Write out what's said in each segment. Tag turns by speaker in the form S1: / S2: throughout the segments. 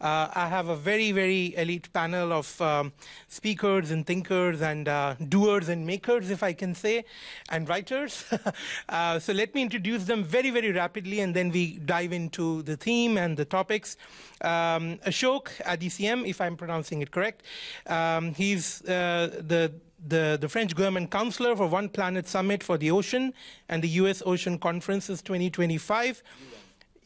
S1: Uh, I have a very, very elite panel of um, speakers and thinkers and uh, doers and makers, if I can say, and writers. uh, so let me introduce them very, very rapidly, and then we dive into the theme and the topics. Um, Ashok Adicéam, if I'm pronouncing it correct, um, he's uh, the the, the French government counselor for One Planet Summit for the Ocean and the US Ocean Conferences 2025.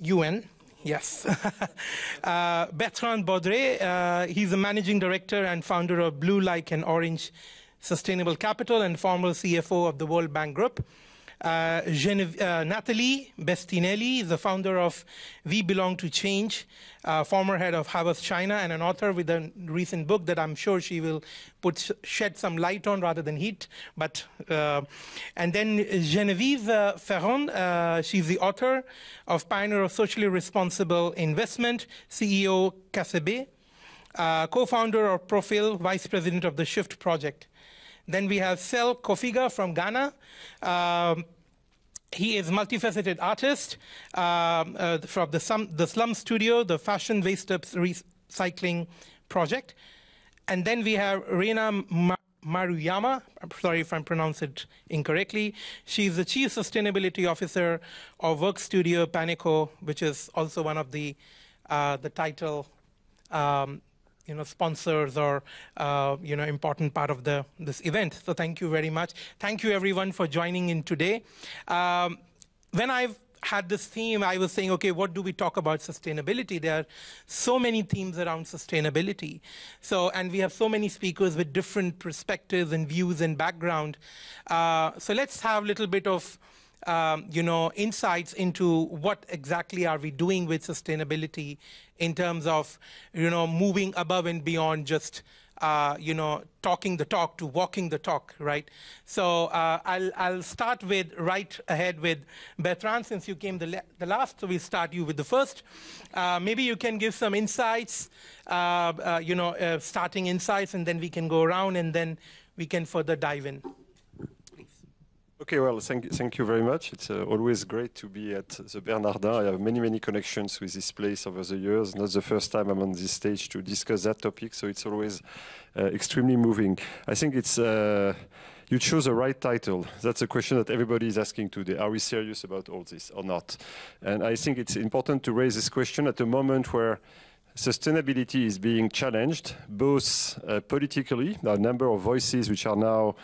S1: UN. UN yes. uh, Bertrand Badré, uh, he's the managing director and founder of Blue Like an Orange Sustainable Capital and former CFO of the World Bank Group. Uh, Genev- uh, Nathalie Bastianelli, is the founder of We Belong to Change, uh, former head of Havas China, and an author with a recent book that I'm sure she will put shed some light on rather than heat. But uh, and then Genevieve uh, Férone, uh, she's the author of Pioneer of Socially Responsible Investment, CEO Casabee, co-founder of Prophil, vice president of the Shift Project. Then we have Sel Kofiga from Ghana. Um, he is a multifaceted artist um, uh, from the, the Slum Studio, the Fashion Waste Recycling Project. And then we have Reina Mar Maruyama. I'm sorry if I'm pronouncing it incorrectly. She's the Chief Sustainability Officer of Work Studio Paneco, which is also one of the, uh, the title um, you know, sponsors or, uh, you know, important part of the, this event. So thank you very much. Thank you everyone for joining in today. Um, when I've had this theme, I was saying, okay, what do we talk about sustainability? There are so many themes around sustainability. So, and we have so many speakers with different perspectives and views and background. Uh, so let's have a little bit of um, you know, insights into what exactly are we doing with sustainability in terms of, you know, moving above and beyond just, uh, you know, talking the talk to walking the talk, right? So uh, I'll, I'll start with right ahead with Bertrand, since you came the, the last, so we'll start you with the first. Uh, maybe you can give some insights, uh, uh, you know, uh, starting insights, and then we can go around and then we can further dive in.
S2: Okay, well, thank, thank you very much. It's uh, always great to be at the Bernardin. I have many, many connections with this place over the years. Not the first time I'm on this stage to discuss that topic, so it's always uh, extremely moving. I think it's uh, you chose the right title. That's a question that everybody is asking today. Are we serious about all this or not? And I think it's important to raise this question at a moment where sustainability is being challenged, both uh, politically, there are a number of voices which are now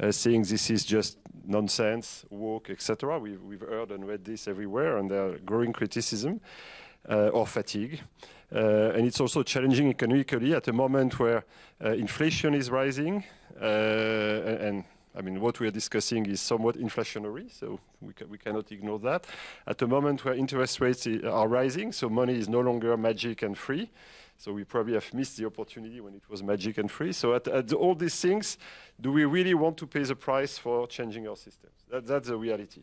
S2: uh, saying this is just nonsense, woke, etc. We've, we've, heard and read this everywhere, and there are growing criticism uh, or fatigue. Uh, and it's also challenging economically at a moment where uh, inflation is rising uh, and I mean, what we are discussing is somewhat inflationary, so we, ca we, cannot ignore that. At a moment where interest rates are rising, so money is no longer magic and free. So we probably have missed the opportunity when it was magic and free. So at, at all these things, do we really want to pay the price for changing our systems? That, that's the reality.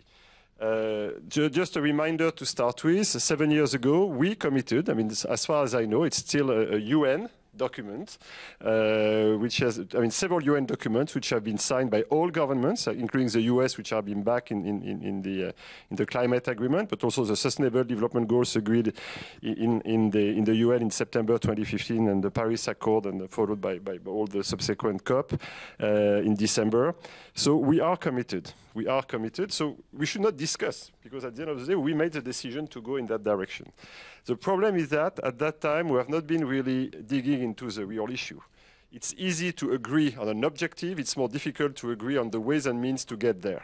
S2: Uh, ju just a reminder to start with, seven years ago, we committed, I mean, as far as I know, it's still a, a UN document, uh, which has, I mean, several UN documents which have been signed by all governments, uh, including the US, which have been back in, in, in, the, uh, in the climate agreement, but also the Sustainable Development Goals agreed in, in, the, in the UN in September 2015 and the Paris Accord and followed by, by all the subsequent COP uh, in December. So we are committed. We are committed. So we should not discuss because at the end of the day, we made the decision to go in that direction. The problem is that at that time, we have not been really digging into the real issue. It's easy to agree on an objective. It's more difficult to agree on the ways and means to get there.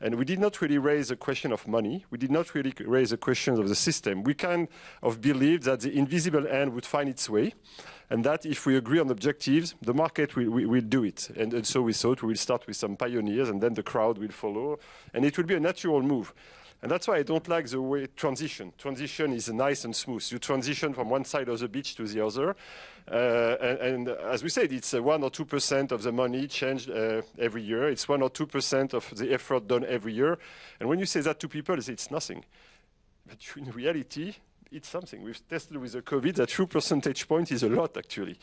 S2: And we did not really raise the question of money. We did not really raise the question of the system. We kind of believed that the invisible hand would find its way and that if we agree on objectives, the market will, will, will do it. And, and, so we thought we will start with some pioneers and then the crowd will follow. And it will be a natural move. And that's why I don't like the way transition. Transition is nice and smooth. You transition from one side of the beach to the other. Uh, and, and, as we said, it's uh, 1 or 2% of the money changed uh, every year. It's 1 or 2% of the effort done every year. And when you say that to people, it's nothing. But in reality, it's something. We've tested with the COVID that few percentage point is a lot, actually.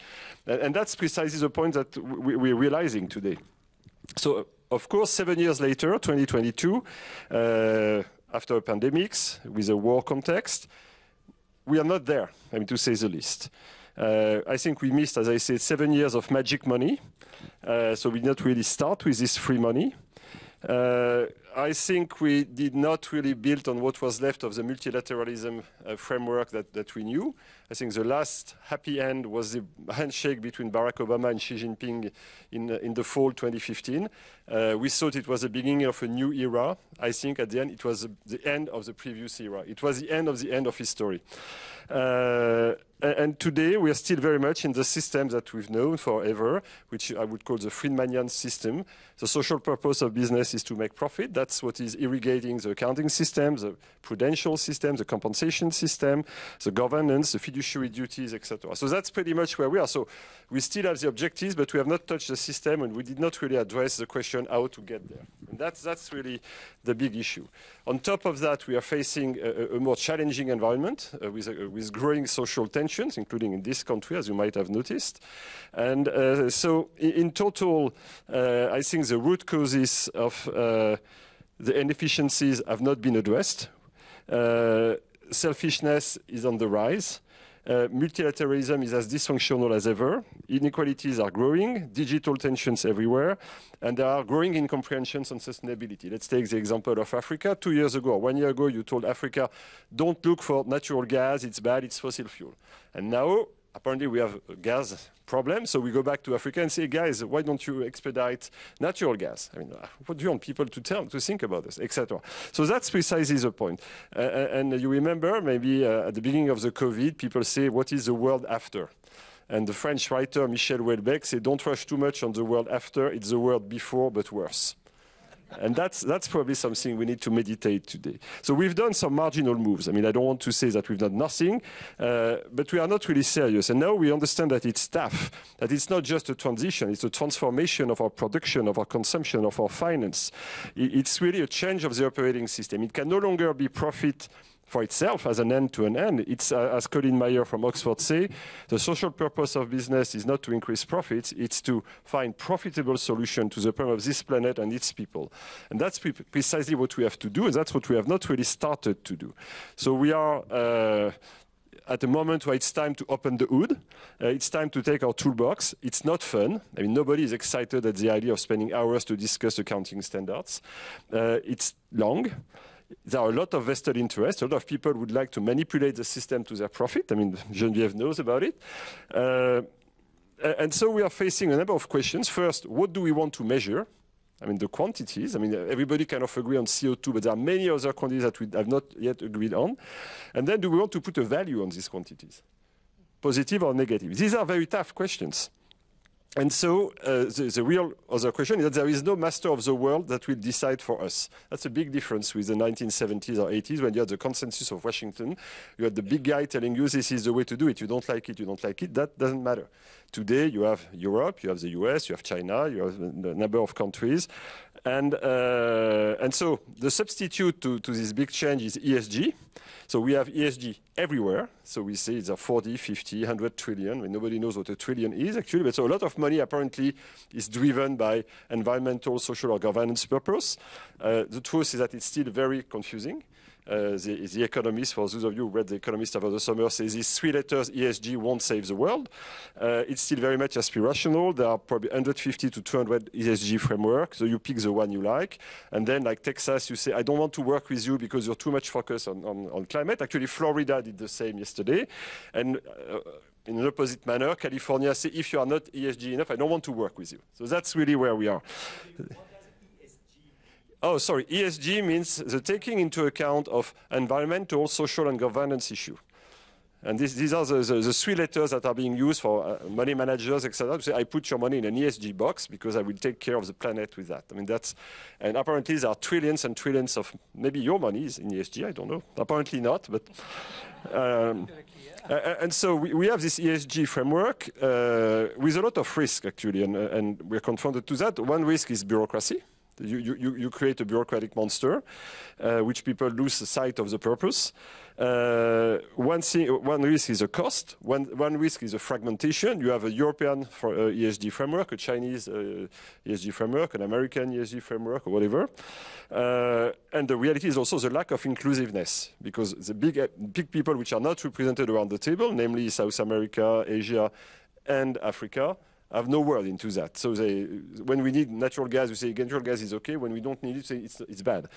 S2: And, and that's precisely the point that we, we're realizing today. So, of course, seven years later, 2022, uh, after pandemics, with a war context, we are not there, I mean, to say the least. Uh, I think we missed, as I said, seven years of magic money. Uh, so we did not really start with this free money. Uh, I think we did not really build on what was left of the multilateralism uh, framework that, that we knew. I think the last happy end was the handshake between Barack Obama and Xi Jinping in, uh, in the fall 2015. Uh, we thought it was the beginning of a new era. I think at the end it was the end of the previous era. It was the end of the end of history. Uh, and today we are still very much in the system that we've known forever, which I would call the Friedmanian system. The social purpose of business is to make profit. That's what is irrigating the accounting system, the prudential system, the compensation system, the governance, the fiduciary duties, etc. So that's pretty much where we are. So we still have the objectives, but we have not touched the system, and we did not really address the question how to get there. And that's, that's really the big issue. On top of that, we are facing a, a more challenging environment uh, with, uh, with growing social tensions, including in this country, as you might have noticed. And uh, so, in, in total, uh, I think the root causes of uh, the inefficiencies have not been addressed. Uh, selfishness is on the rise. Uh, multilateralism is as dysfunctional as ever. Inequalities are growing, digital tensions everywhere, and there are growing incomprehensions on sustainability. Let's take the example of Africa. Two years ago, one year ago, you told Africa, don't look for natural gas, it's bad, it's fossil fuel. And now, apparently we have gas problem, so we go back to Africa and say, guys, why don't you expedite natural gas? I mean, what do you want people to tell, to think about this, etc. So that's precisely the point. Uh, and you remember, maybe uh, at the beginning of the COVID, people say, what is the world after? And the French writer Michel Houellebecq said, don't rush too much on the world after, it's the world before, but worse and that's, that's probably something we need to meditate today. So we've done some marginal moves. I mean, I don't want to say that we've done nothing, uh, but we are not really serious. And now we understand that it's tough, that it's not just a transition, it's a transformation of our production, of our consumption, of our finance. It's really a change of the operating system. It can no longer be profit for itself as an end to an end. It's, uh, as Colin Mayer from Oxford say, the social purpose of business is not to increase profits, it's to find profitable solution to the problem of this planet and its people. And that's pre precisely what we have to do, and that's what we have not really started to do. So we are uh, at a moment where it's time to open the hood. Uh, it's time to take our toolbox. It's not fun. I mean, nobody is excited at the idea of spending hours to discuss accounting standards. Uh, it's long there are a lot of vested interests. A lot of people would like to manipulate the system to their profit. I mean, Geneviève knows about it. Uh, and so we are facing a number of questions. First, what do we want to measure? I mean, the quantities. I mean, everybody kind of agree on CO2, but there are many other quantities that we have not yet agreed on. And then do we want to put a value on these quantities? Positive or negative? These are very tough questions. And so uh, the, the, real other question is that there is no master of the world that will decide for us. That's a big difference with the 1970s or 80s when you had the consensus of Washington. You had the big guy telling you this is the way to do it. You don't like it, you don't like it. That doesn't matter. Today you have Europe, you have the US, you have China, you have a number of countries. And, uh, and so the substitute to, to this big change is ESG. So we have ESG everywhere. So we say it's a 40, 50, 100 trillion. I mean, nobody knows what a trillion is actually, but so a lot of money apparently is driven by environmental, social, or governance purpose. Uh, the truth is that it's still very confusing. Uh, the, the, Economist, for those of you who read The Economist over the summer, says these three letters, ESG, won't save the world. Uh, it's still very much aspirational. There are probably 150 to 200 ESG frameworks, so you pick the one you like. And then, like Texas, you say, I don't want to work with you because you're too much focused on, on, on climate. Actually, Florida did the same yesterday. And uh, in an opposite manner, California say, if you are not ESG enough, I don't want to work with you. So that's really where we are. Oh, sorry. ESG means the taking into account of environmental, social, and governance issue. And this, these are the, the, the, three letters that are being used for uh, money managers, etc. I put your money in an ESG box because I will take care of the planet with that. I mean, that's, and apparently there are trillions and trillions of, maybe your money is in ESG, I don't know. Apparently not, but. Um, and so we, have this ESG framework uh, with a lot of risk, actually, and, and we're confronted to that. One risk is bureaucracy. You, you, you create a bureaucratic monster, uh, which people lose sight of the purpose. Uh, one, thing, one risk is a cost. One, one risk is a fragmentation. You have a European for, uh, ESG framework, a Chinese uh, ESG framework, an American ESG framework, or whatever. Uh, and the reality is also the lack of inclusiveness, because the big, uh, big people which are not represented around the table, namely South America, Asia, and Africa, have no word into that. So they, when we need natural gas, we say natural gas is okay. When we don't need it, it's, it's bad.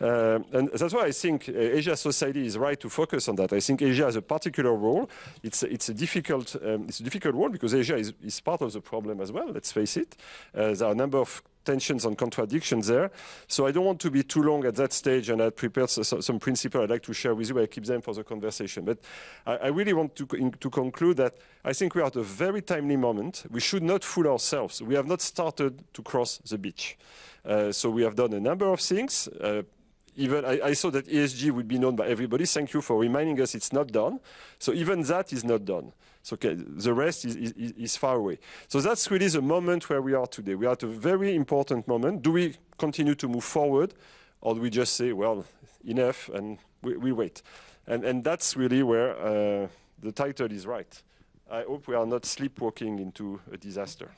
S2: Uh, and that's why I think uh, Asia society is right to focus on that. I think Asia has a particular role. It's a, it's a difficult um, it's a difficult role because Asia is, is part of the problem as well. Let's face it. Uh, there are a number of tensions and contradictions there. So I don't want to be too long at that stage, and I prepared some principles I'd like to share with you. I keep them for the conversation. But I, really want to, to conclude that I think we are at a very timely moment. We should not fool ourselves. We have not started to cross the beach. Uh, so we have done a number of things. Uh, even I, I, saw that ESG would be known by everybody. Thank you for reminding us it's not done. So even that is not done. So okay, the rest is, is, is, far away. So that's really the moment where we are today. We are at a very important moment. Do we continue to move forward, or do we just say, well, enough, and we, we wait? And, and that's really where uh, the title is right. I hope we are not sleepwalking into a disaster.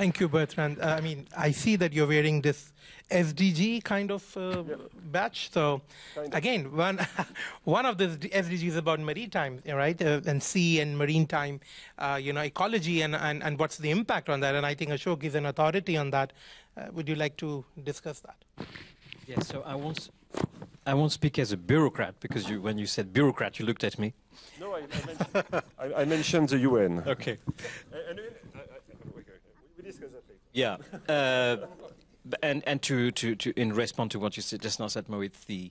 S1: Thank you, Bertrand. Uh, I mean, I see that you're wearing this SDG kind of uh, yeah. badge. So, kind of. again, one one of the SDGs is about maritime, right, uh, and sea and marine time, uh, you know, ecology, and, and and what's the impact on that. And I think Ashok is an authority on that. Uh, would you like to discuss that?
S3: Yes. So I won't I won't speak as a bureaucrat because you, when you said bureaucrat, you looked at me.
S2: No, I, I, mentioned, I, I mentioned, the UN.
S3: Okay. Yeah. Uh, and and to, to, to in response to what you said just now said with the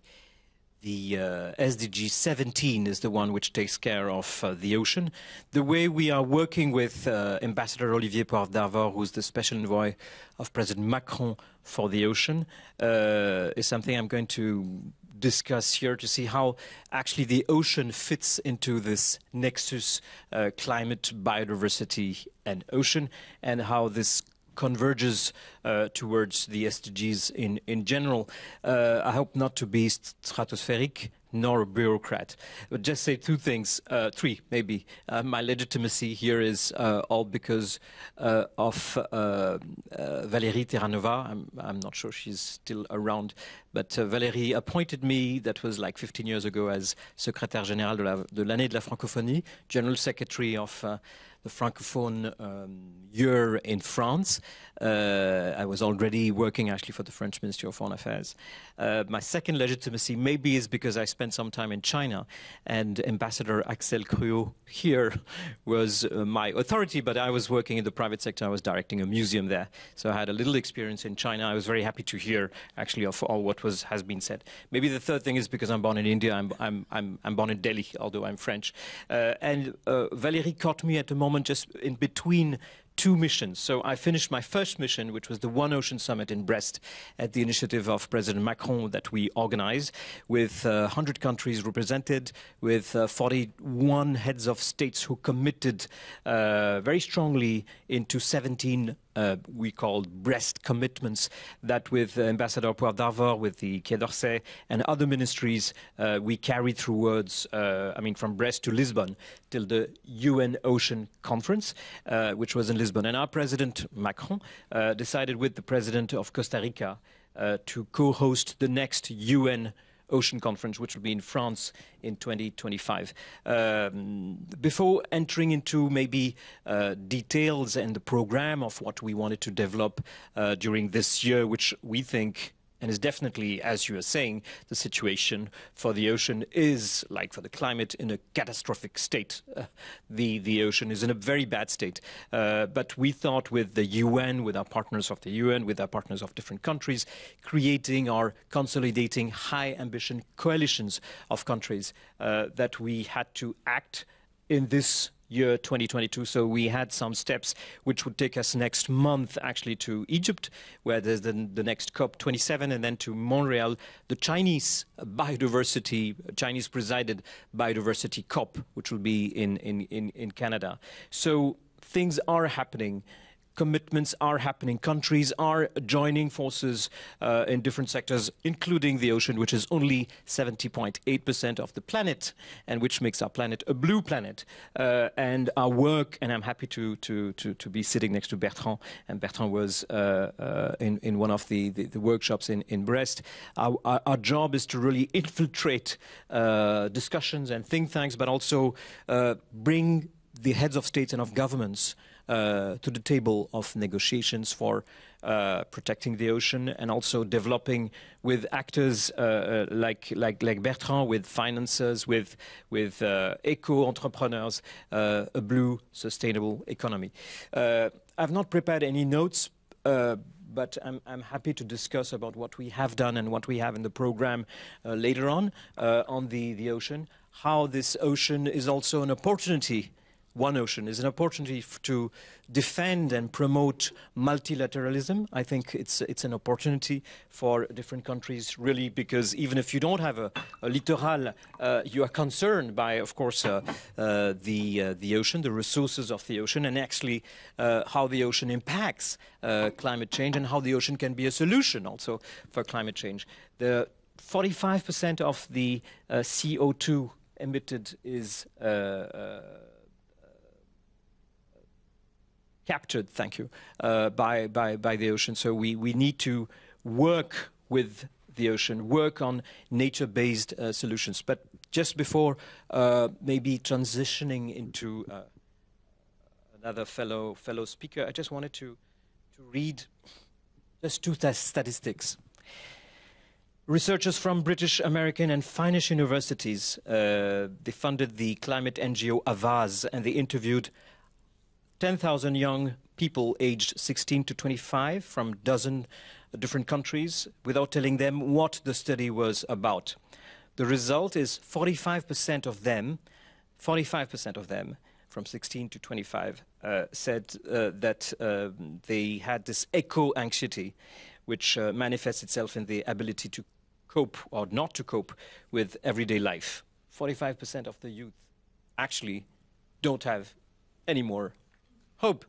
S3: the uh, SDG 17 is the one which takes care of uh, the ocean. The way we are working with uh, Ambassador Olivier Poivre d'Arvor, who's the special envoy of President Macron for the ocean, uh, is something I'm going to discuss here to see how actually the ocean fits into this nexus uh, climate, biodiversity, and ocean, and how this converges uh, towards the SDGs in, in general. Uh, I hope not to be stratospheric nor a bureaucrat. But just say two things, uh, three maybe. Uh, my legitimacy here is uh, all because uh, of Valérie Terranova. I'm, I'm, not sure she's still around, but Valérie appointed me, that was like 15 years ago, as Secrétaire Général de l'année de, de la francophonie, General Secretary of the Francophone um, year in France. Uh, I was already working actually for the French Ministry of Foreign Affairs. Uh, my second legitimacy maybe is because I spent some time in China, and Ambassador Axel Cruau here was uh, my authority, but I was working in the private sector. I was directing a museum there, so I had a little experience in China. I was very happy to hear actually of all what was has been said. Maybe the third thing is because I'm born in India. I'm I'm I'm, I'm born in Delhi, although I'm French, uh, and uh, Valérie caught me at a moment just in between two missions. So I finished my first mission, which was the One Ocean Summit in Brest at the initiative of President Macron that we organized with uh, 100 countries represented, with uh, 41 heads of states who committed uh, very strongly into 17 uh, we called Brest commitments that with Ambassador Poivre d'Arvor, with the Quai d'Orsay and other ministries, uh, we carried through words, uh, I mean, from Brest to Lisbon till the UN Ocean Conference, uh, which was in Lisbon. And our President Macron decided with the President of Costa Rica to co-host the next UN Ocean Conference, which will be in France in 2025. Um, before entering into maybe uh, details and the program of what we wanted to develop uh, during this year, which we think and is definitely, as you are saying, the situation for the ocean is, like for the climate, in a catastrophic state. Uh, the, the ocean is in a very bad state. Uh, but we thought with the UN, with our partners of the UN, with our partners of different countries, creating or consolidating high ambition coalitions of countries, uh, that we had to act in this year 2022. So we had some steps which would take us next month actually to Egypt, where there's the, the next COP27, and then to Montreal, the Chinese biodiversity, Chinese presided biodiversity COP, which will be in, in, in, in Canada. So things are happening commitments are happening. Countries are joining forces uh, in different sectors, including the ocean, which is only 70.8% of the planet, and which makes our planet a blue planet. Uh, and our work, and I'm happy to, to, to, to, be sitting next to Bertrand, and Bertrand was uh, uh, in, in one of the, the, the, workshops in, in Brest. Our, our, our job is to really infiltrate uh, discussions and think tanks, but also uh, bring the heads of states and of governments to the table of negotiations for uh, protecting the ocean and also developing with actors uh, uh like, like, like Bertrand, with financiers, with, with uh, eco entrepreneurs, uh, a blue sustainable economy. I've not prepared any notes. but I'm, I'm, happy to discuss about what we have done and what we have in the program later on on the, the ocean. How this ocean is also an opportunity one Ocean is an opportunity to defend and promote multilateralism. I think it's, it's an opportunity for different countries, really, because even if you don't have a, a littoral, uh, you are concerned by, of course, uh, uh, the, uh, the ocean, the resources of the ocean, and actually uh, how the ocean impacts uh, climate change and how the ocean can be a solution also for climate change. The 45% of the CO2 emitted is captured, thank you, uh, by, by, by the ocean. So we, we need to work with the ocean, work on nature-based uh, solutions. But just before uh, maybe transitioning into uh, another fellow, fellow speaker, I just wanted to, to read just two statistics. Researchers from British, American, and Finnish universities, uh, they funded the climate NGO Avaaz, and they interviewed 10,000 young people aged 16 to 25 from a dozen different countries without telling them what the study was about. The result is 45% of them, 45% of them from 16 to 25 uh, said uh, that uh, they had this eco-anxiety, which uh, manifests itself in the ability to cope or not to cope with everyday life. 45% of the youth actually don't have any more hope.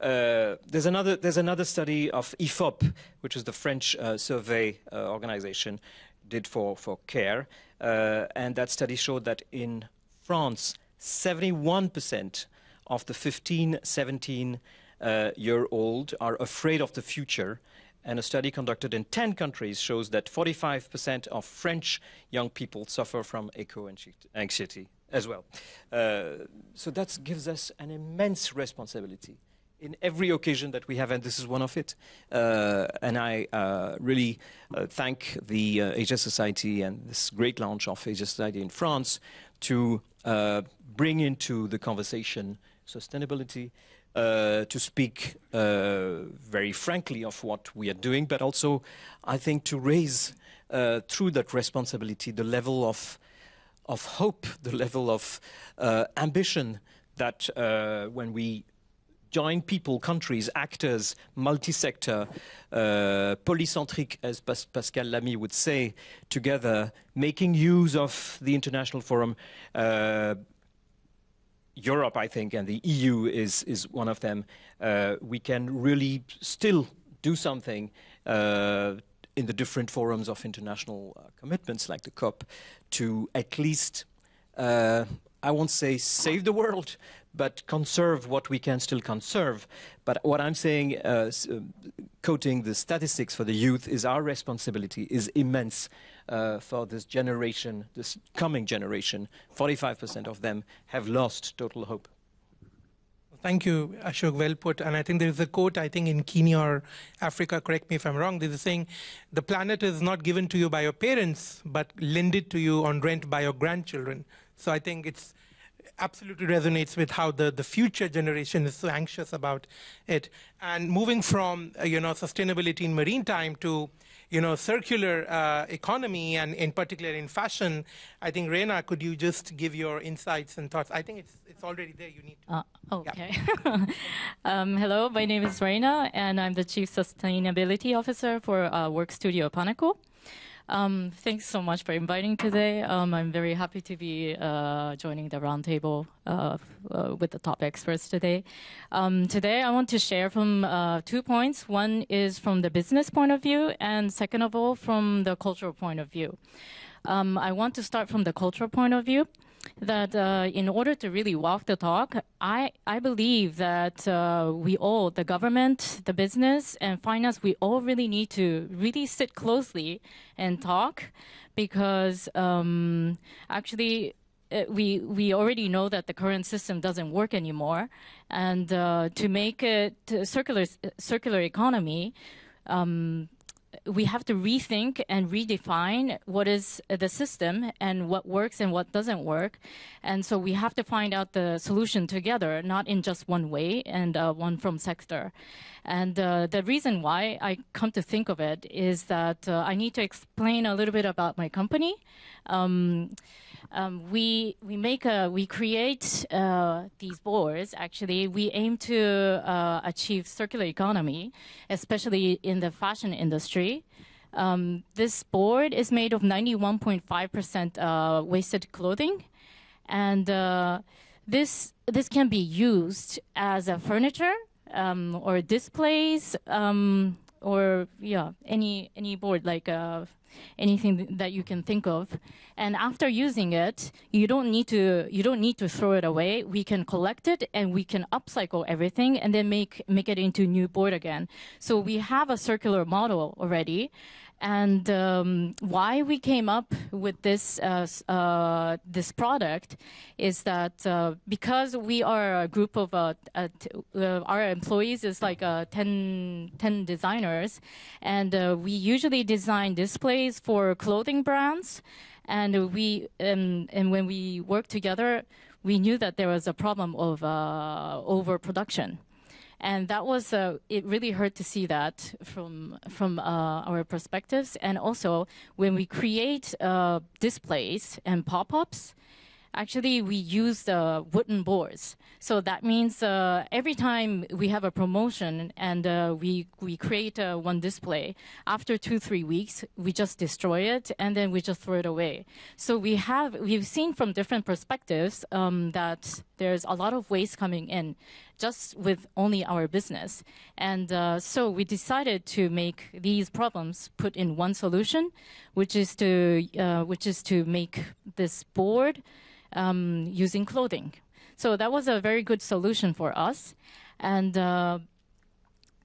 S3: Uh, there's another there's another study of IFOP, which is the French uh, survey uh, organization, did for for care, uh, and that study showed that in France, 71% of the 15, 17 uh, year old are afraid of the future. And a study conducted in 10 countries shows that 45% of French young people suffer from eco anxiety as well. Uh, so that gives us an immense responsibility in every occasion that we have, and this is one of it. Uh, and I uh, really uh, thank the uh, Asia Society and this great launch of Asia Society in France to uh, bring into the conversation sustainability, uh, to speak very frankly of what we are doing, but also, I think, to raise through that responsibility the level of of hope, the level of uh, ambition that uh, when we join people, countries, actors, multi-sector, uh, polycentric, as Pas Pascal Lamy would say, together, making use of the international forum. Uh, Europe, I think, and the EU is, is one of them. Uh, we can really still do something uh, in the different forums of international uh, commitments like the COP to at least, uh, I won't say save the world, but conserve what we can still conserve. But what I'm saying, uh, uh quoting the statistics for the youth, is our responsibility is immense uh, for this generation, this coming generation. 45% of them have lost total hope.
S1: Thank you, Ashok. Well put. And I think there's a quote, I think in Kenya or Africa, correct me if I'm wrong, there's a saying, the planet is not given to you by your parents, but lended to you on rent by your grandchildren. So I think it's absolutely resonates with how the, the future generation is so anxious about it. And moving from, uh, you know, sustainability in maritime to you know, circular uh, economy and in particular in fashion, I think, Reina, could you just give your insights and thoughts? I think it's, it's already there. You need to. Uh,
S4: okay. Yeah. um, hello, my name is Reina, and I'm the Chief Sustainability Officer for uh, Work Studio Paneco. Um, thanks so much for inviting today. Um, I'm very happy to be uh, joining the roundtable uh, uh, with the top experts today. Um, today, I want to share from uh, two points. One is from the business point of view, and second of all, from the cultural point of view. Um, I want to start from the cultural point of view. That uh, in order to really walk the talk, I, I believe that uh, we all, the government, the business, and finance, we all really need to really sit closely and talk because um, actually uh, we we already know that the current system doesn't work anymore, and uh, to make it circular circular economy. Um, we have to rethink and redefine what is the system and what works and what doesn't work. And so we have to find out the solution together, not in just one way and uh, one from sector. And uh, the reason why I come to think of it is that uh, I need to explain a little bit about my company. Um, um, we we make a we create uh, these boards. Actually, we aim to uh, achieve circular economy, especially in the fashion industry. Um, this board is made of 91.5% uh, wasted clothing, and uh, this this can be used as a furniture um, or displays um, or yeah any any board like uh, anything that you can think of. And after using it you don't need to you don't need to throw it away. We can collect it and we can upcycle everything and then make make it into new board again. So we have a circular model already and um, why we came up with this uh, uh, this product is that uh, because we are a group of uh, uh, uh, our employees is like 10, 10 designers, and we usually design displays for clothing brands, and we um, and when we work together, we knew that there was a problem of overproduction and that was uh, it really hurt to see that from from uh, our perspectives and also when we create uh, displays and pop-ups actually we use the wooden boards. So that means uh, every time we have a promotion and uh, we we create uh, one display, after two three weeks we just destroy it and then we just throw it away. So we have we've seen from different perspectives um, that there's a lot of waste coming in just with only our business. And uh, so we decided to make these problems put in one solution, which is to uh, which is to make this board um, using clothing. So that was a very good solution for us. And uh,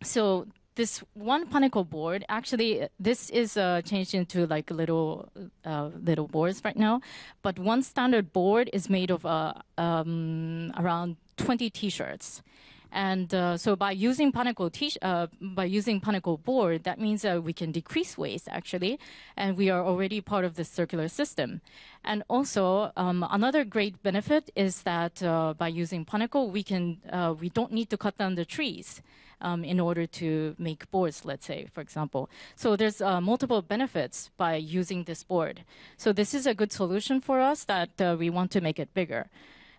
S4: so this one Paneco board, actually, this is uh, changed into like little uh, little boards right now. But one standard board is made of uh, um, around 20 T-shirts. And uh, so by using Paneco t- uh, by using Paneco board, that means uh, we can decrease waste actually, and we are already part of the circular system. And also um, another great benefit is that uh, by using Paneco, we can uh, we don't need to cut down the trees. Um, in order to make boards, let's say, for example. So there's uh, multiple benefits by using this board. So this is a good solution for us that we want to make it bigger.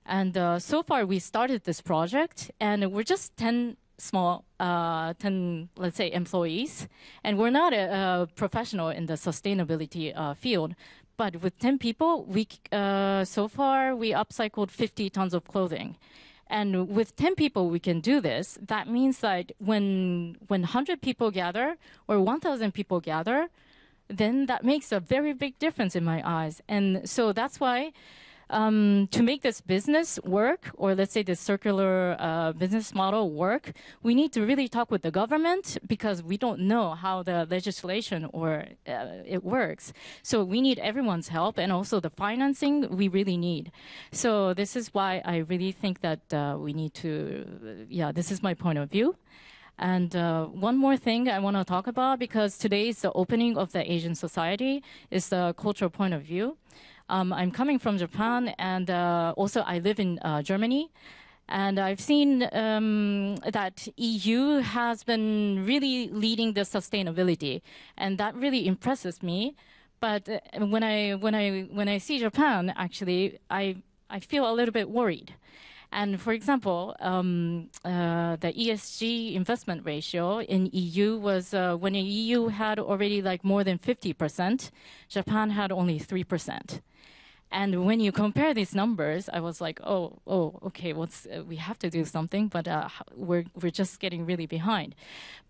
S4: And uh, so far, we started this project, and we're just 10 small, uh, 10, let's say, employees. And we're not a, a professional in the sustainability uh, field. But with 10 people, we uh, so far, we upcycled 50 tons of clothing. And with 10 people, we can do this. That means that when, when 100 people gather or 1,000 people gather, then that makes a very big difference in my eyes. And so that's why um, to make this business work, or let's say this circular uh, business model work, we need to really talk with the government because we don't know how the legislation or uh, it works. So we need everyone's help and also the financing we really need. So this is why I really think that uh, we need to, yeah, this is my point of view. And uh, one more thing I want to talk about because today is the opening of the Asian Society, is the cultural point of view. Um, I'm coming from Japan, and uh, also I live in uh, Germany. And I've seen um, that EU has been really leading the sustainability, and that really impresses me. But uh, when I when I when I see Japan, actually, I I feel a little bit worried. And for example, um, uh, the ESG investment ratio in EU was uh, when the EU had already like more than 50%, Japan had only 3%. And when you compare these numbers, I was like, oh, oh, okay, what's uh, we have to do something, but uh, we're we're just getting really behind.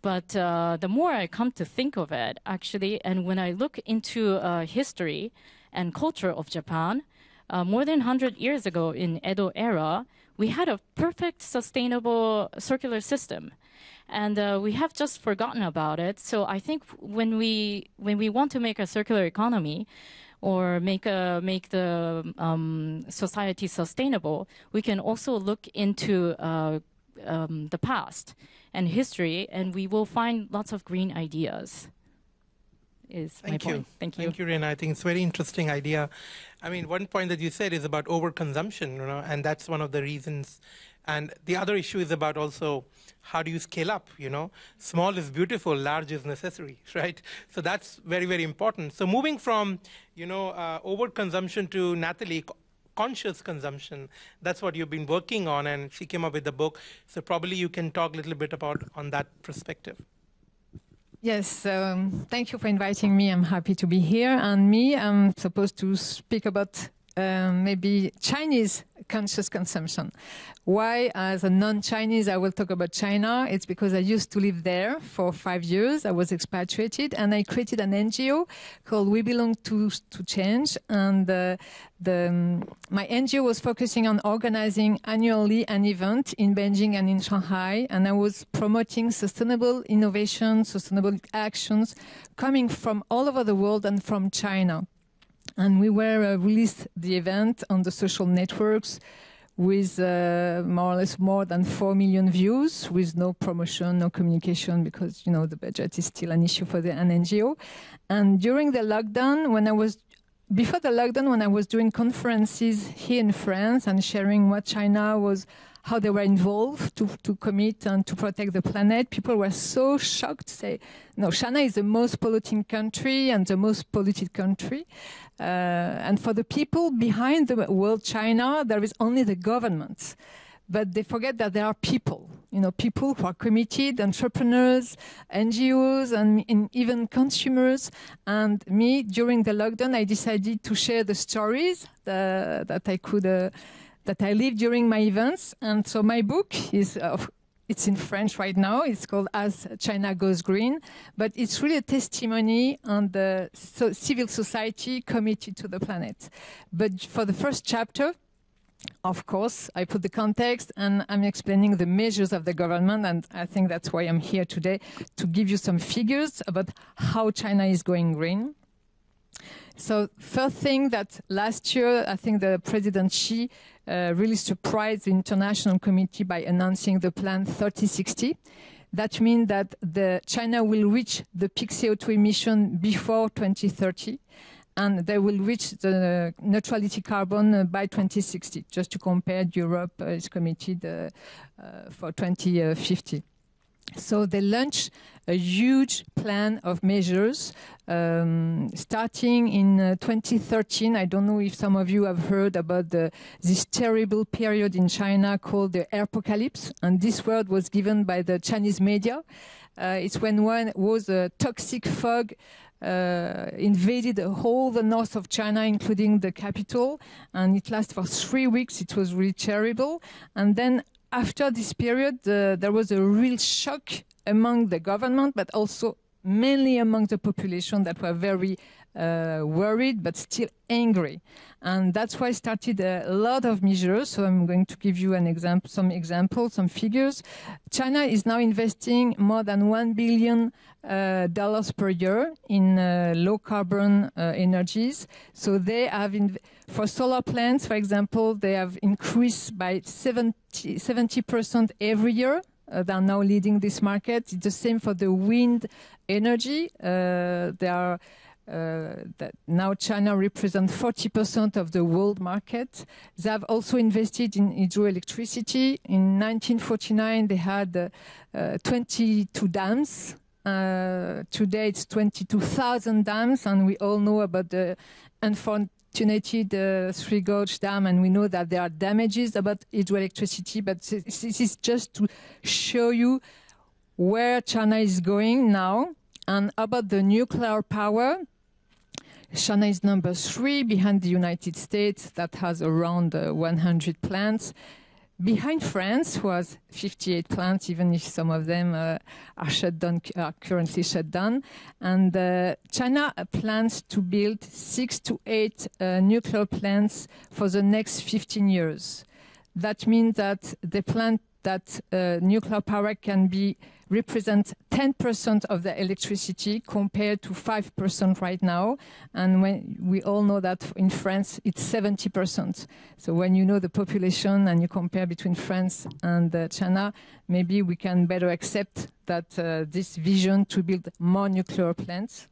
S4: But uh, the more I come to think of it, actually, and when I look into uh, history and culture of Japan, uh, more than 100 years ago in Edo era, we had a perfect sustainable circular system and uh, we have just forgotten about it. So I think when we when we want to make a circular economy, or make a make the um, society sustainable, we can also look into uh, um, the past and history, and we will find lots of green ideas. Is
S1: Thank
S4: my
S1: you.
S4: point. Thank you.
S1: Thank you, Reina. I think it's a very interesting idea. I mean, one point that you said is about overconsumption, you know, and that's one of the reasons. And the other issue is about also how do you scale up, you know? Small is beautiful, large is necessary, right? So that's very, very important. So moving from, you know, uh, overconsumption to Nathalie, conscious consumption. That's what you've been working on, and she came up with the book. So probably you can talk a little bit about on that perspective.
S5: Yes, um, thank you for inviting me. I'm happy to be here. And me, I'm supposed to speak about um, maybe Chinese conscious consumption. Why, as a non-Chinese, I will talk about China? It's because I used to live there for five years. I was expatriated, and I created an NGO called We Belong to to Change. And uh, the um, my NGO was focusing on organizing annually an event in Beijing and in Shanghai, and I was promoting sustainable innovation, sustainable actions coming from all over the world and from China and we were uh, released the event on the social networks with uh, more or less more than 4 million views with no promotion no communication because you know the budget is still an issue for the NGO and during the lockdown when I was before the lockdown when I was doing conferences here in France and sharing what China was how they were involved to, to commit and to protect the planet. People were so shocked. To say, no, China is the most polluting country and the most polluted country. Uh, and for the people behind the world China, there is only the government. But they forget that there are people, you know, people who are committed, entrepreneurs, NGOs, and, and even consumers. And me, during the lockdown, I decided to share the stories that, that I could, uh, that I live during my events. And so my book is, uh, it's in French right now. It's called As China Goes Green, but it's really a testimony on the so civil society committed to the planet. But for the first chapter, of course, I put the context and I'm explaining the measures of the government, and I think that's why I'm here today to give you some figures about how China is going green. So, first thing that last year, I think the President Xi uh, really surprised the international community by announcing the plan 3060. That means that the China will reach the peak CO2 emission before 2030 and they will reach the neutrality carbon uh, by 2060. Just to compare, Europe is committed uh, uh for 2050. So they launched a huge plan of measures um, starting in uh, 2013. I don't know if some of you have heard about the, this terrible period in China called the apocalypse, and this word was given by the Chinese media. Uh, it's when one was a toxic fog uh, invaded all the north of China, including the capital, and it lasted for three weeks. It was really terrible. And then after this period, uh, there was a real shock among the government, but also mainly among the population that were very uh, worried but still angry. And that's why I started a lot of measures. So I'm going to give you an example, some examples, some figures. China is now investing more than one billion uh, dollars per year in uh, low carbon uh, energies. So they have, in, for solar plants, for example, they have increased by 70 percent every year. Uh, they are now leading this market. It's the same for the wind energy. Uh, they are uh, that now China represents 40% of the world market. They have also invested in hydroelectricity. In 1949, they had uh, uh, 22 dams. Uh, today, it's 22,000 dams, and we all know about the uh, Three Gorge Dam, and we know that there are damages about hydroelectricity. But this is just to show you where China is going now. And about the nuclear power, China is number three behind the United States that has around uh, 100 plants. Behind France was 58 plants, even if some of them uh, are shut down, are currently shut down. And uh, China plans to build six to eight uh, nuclear plants for the next 15 years. That means that they plan that uh, nuclear power can be represent 10% of the electricity compared to 5% right now. And when we all know that in France, it's 70%. So when you know the population and you compare between France and uh, China, maybe we can better accept that uh, this vision to build more nuclear plants.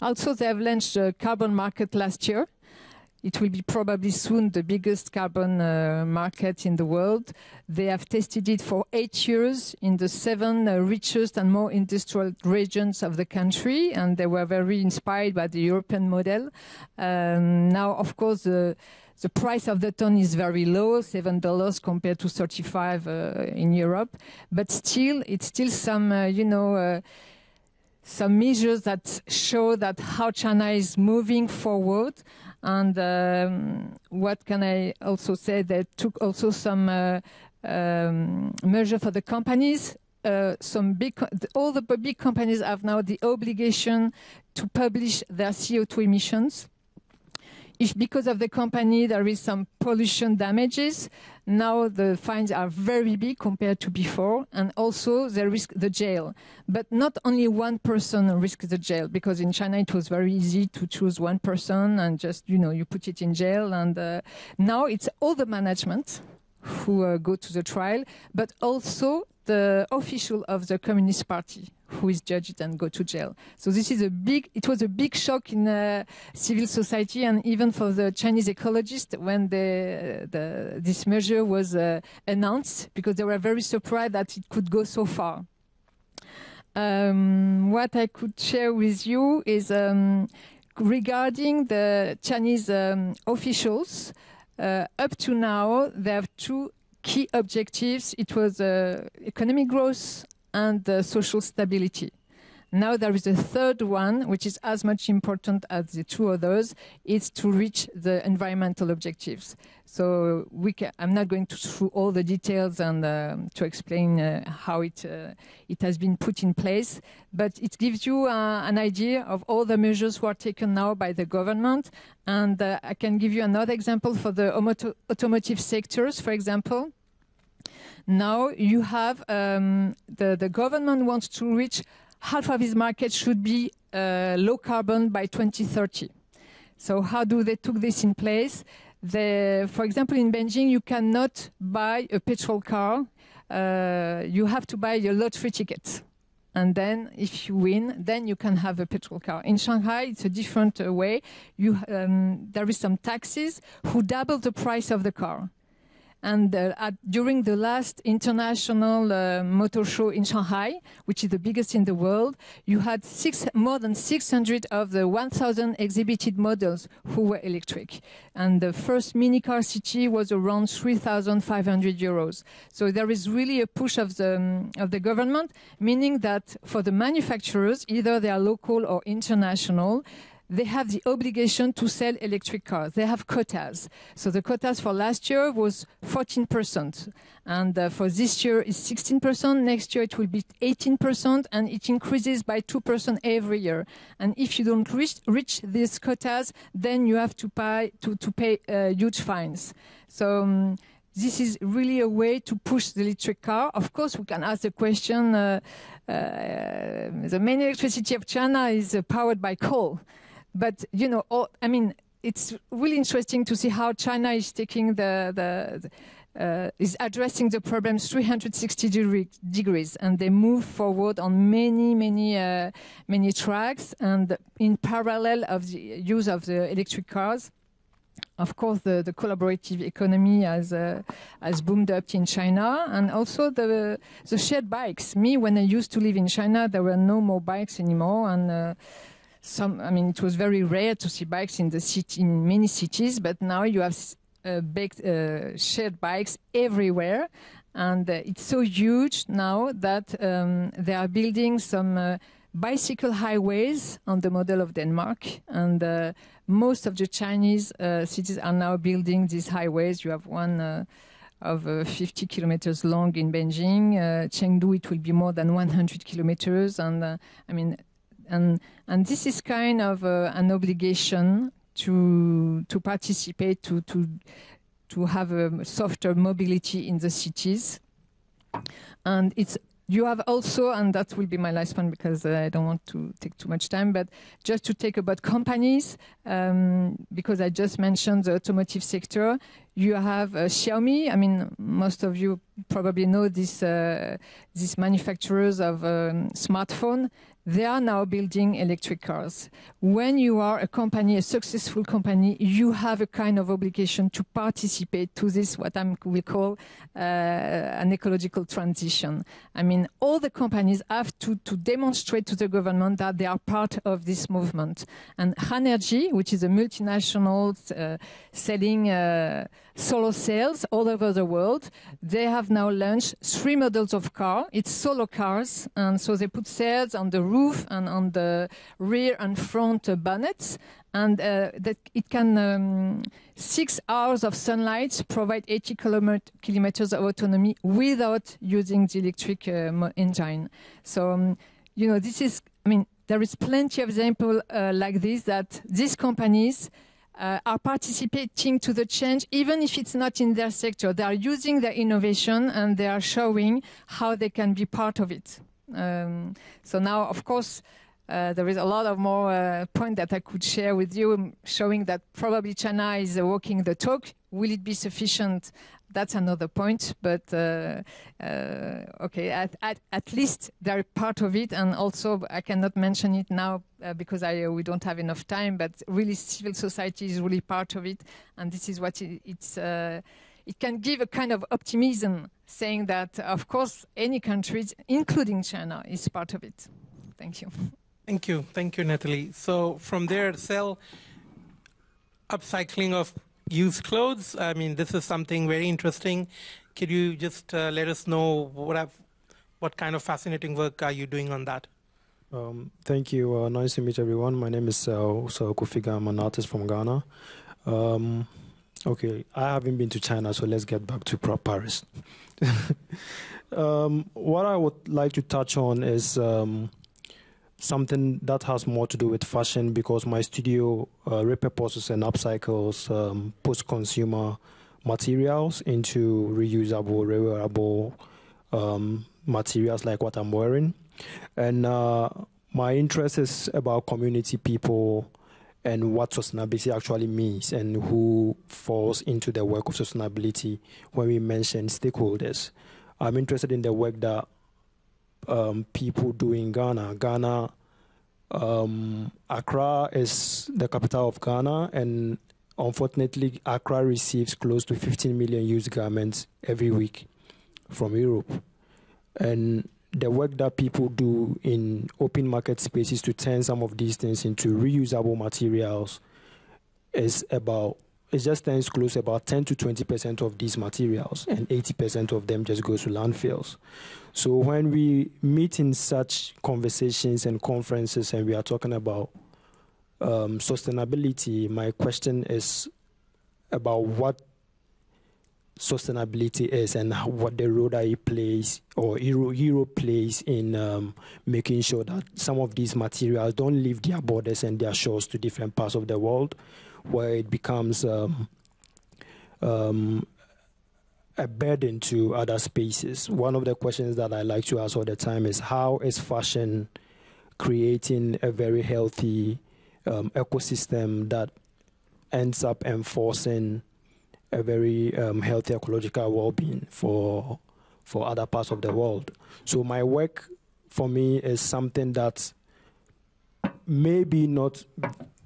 S5: Also, they have launched a carbon market last year it will be probably soon the biggest carbon uh, market in the world. They have tested it for eight years in the seven uh, richest and more industrial regions of the country, and they were very inspired by the European model. Um, now, of course, the the price of the ton is very low, seven dollars compared to 35 uh, in Europe, but still, it's still some, uh, you know uh, some measures that show that how China is moving forward and um, what can I also say? They took also some uh, um, measure for the companies. Uh, some big, all the big companies have now the obligation to publish their CO2 emissions if because of the company there is some pollution damages, now the fines are very big compared to before, and also they risk the jail. But not only one person risks the jail, because in China it was very easy to choose one person and just, you know, you put it in jail. And uh, now it's all the management who uh, go to the trial, but also the official of the Communist Party who is judged and go to jail. So this is a big, it was a big shock in uh, civil society and even for the Chinese ecologists when the, the, this measure was uh, announced because they were very surprised that it could go so far. Um, what I could share with you is um, regarding the Chinese um, officials. Uh, up to now, they have two key objectives. It was uh, economic growth and uh, social stability. Now there is a third one, which is as much important as the two others, is to reach the environmental objectives. So I'm not going to through all the details and uh, to explain uh, how it uh, it has been put in place, but it gives you uh, an idea of all the measures who are taken now by the government. And I can give you another example for the automotive sectors, for example. Now you have um, the, the government wants to reach half of its market should be uh, low carbon by 2030. So how do they took this in place? The, for example, in Beijing, you cannot buy a petrol car. Uh, you have to buy a lottery ticket. And then if you win, then you can have a petrol car. In Shanghai, it's a different uh, way. You, um, there is some taxes who double the price of the car. And uh, at, during the last international uh, motor show in Shanghai, which is the biggest in the world, you had six, more than 600 of the 1,000 exhibited models who were electric. And the first mini car city was around 3,500 euros. So there is really a push of the, um, of the government, meaning that for the manufacturers, either they are local or international, they have the obligation to sell electric cars. They have quotas. So the quotas for last year was 14%. And uh, for this year is 16%. Next year it will be 18% and it increases by 2% every year. And if you don't reach, reach these quotas, then you have to pay, to, to pay uh, huge fines. So um, this is really a way to push the electric car. Of course, we can ask the question, uh, uh the main electricity of China is uh, powered by coal. But you know, all, I mean, it's really interesting to see how China is taking the, the, uh, is addressing the problems 360 degree, degrees, and they move forward on many, many, uh, many tracks, and in parallel of the use of the electric cars. Of course, the, the collaborative economy has uh, has boomed up in China, and also the the shared bikes. Me, when I used to live in China, there were no more bikes anymore, and uh, some, I mean, it was very rare to see bikes in the city, in many cities, but now you have uh, big, uh, shared bikes everywhere. And uh, it's so huge now that um, they are building some uh, bicycle highways on the model of Denmark. And uh, most of the Chinese uh, cities are now building these highways. You have one of uh, 50 kilometers long in Beijing. Uh, Chengdu, it will be more than 100 kilometers. And uh, I mean, and and this is kind of an obligation to to participate to to to have a softer mobility in the cities. And it's you have also, and that will be my last one because uh, I don't want to take too much time, but just to take about companies, um, because I just mentioned the automotive sector, you have uh, Xiaomi. I mean, most of you probably know these uh, these manufacturers of um, smartphone they are now building electric cars. When you are a company, a successful company, you have a kind of obligation to participate to this, what I we call uh, an ecological transition. I mean, all the companies have to, to demonstrate to the government that they are part of this movement. And Hanergy, which is a multinational uh, selling uh, solar cells all over the world. They have now launched three models of car. It's solar cars, and so they put cells on the roof and on the rear and front bonnets, and uh, that it can um, six hours of sunlight provide 80 kilometers of autonomy without using the electric uh, engine. So um, you know this is. I mean, there is plenty of examples uh, like this that these companies uh, are participating to the change, even if it's not in their sector. They are using their innovation and they are showing how they can be part of it. Um, so now, of course, uh, there is a lot of more uh, point that I could share with you, showing that probably China is uh, walking the talk. Will it be sufficient? That's another point. But uh, uh, okay, at, at, at, least they're part of it, and also I cannot mention it now uh, because I, we don't have enough time. But really, civil society is really part of it, and this is what it, it's. it can give a kind of optimism, saying that, of course, any country, including China, is part of it. Thank you.
S1: Thank you. Thank you, Nathalie. So from there, Sel upcycling of used clothes. I mean, this is something very interesting. Could you just uh, let us know what I've, what kind of fascinating work are you doing on that?
S6: Um, thank you. Uh, nice to meet everyone. My name is uh, Oso Kofiga. I'm an artist from Ghana. Um, okay, I haven't been to China, so let's get back to Paris. um, what I would like to touch on is um, something that has more to do with fashion because my studio uh, repurposes and upcycles um, post-consumer materials into reusable, rewearable um, materials like what I'm wearing. And uh, my interest is about community people and what sustainability actually means and who falls into the work of sustainability when we mention stakeholders. I'm interested in the work that um, people do in Ghana. Ghana, um, Accra is the capital of Ghana, and unfortunately, Accra receives close to 15 million used garments every week from Europe. And the work that people do in open market spaces to turn some of these things into reusable materials is about it just turns close about 10 to 20 percent of these materials, and 80 percent of them just goes to landfills. So when we meet in such conversations and conferences, and we are talking about um, sustainability, my question is about what sustainability is and what the role that it plays or Euro plays in um, making sure that some of these materials don't leave their borders and their shores to different parts of the world where it becomes um, um, a burden to other spaces. One of the questions that I like to ask all the time is how is fashion creating a very healthy um, ecosystem that ends up enforcing a very um, healthy ecological well-being for for other parts of the world. So my work for me is something that maybe not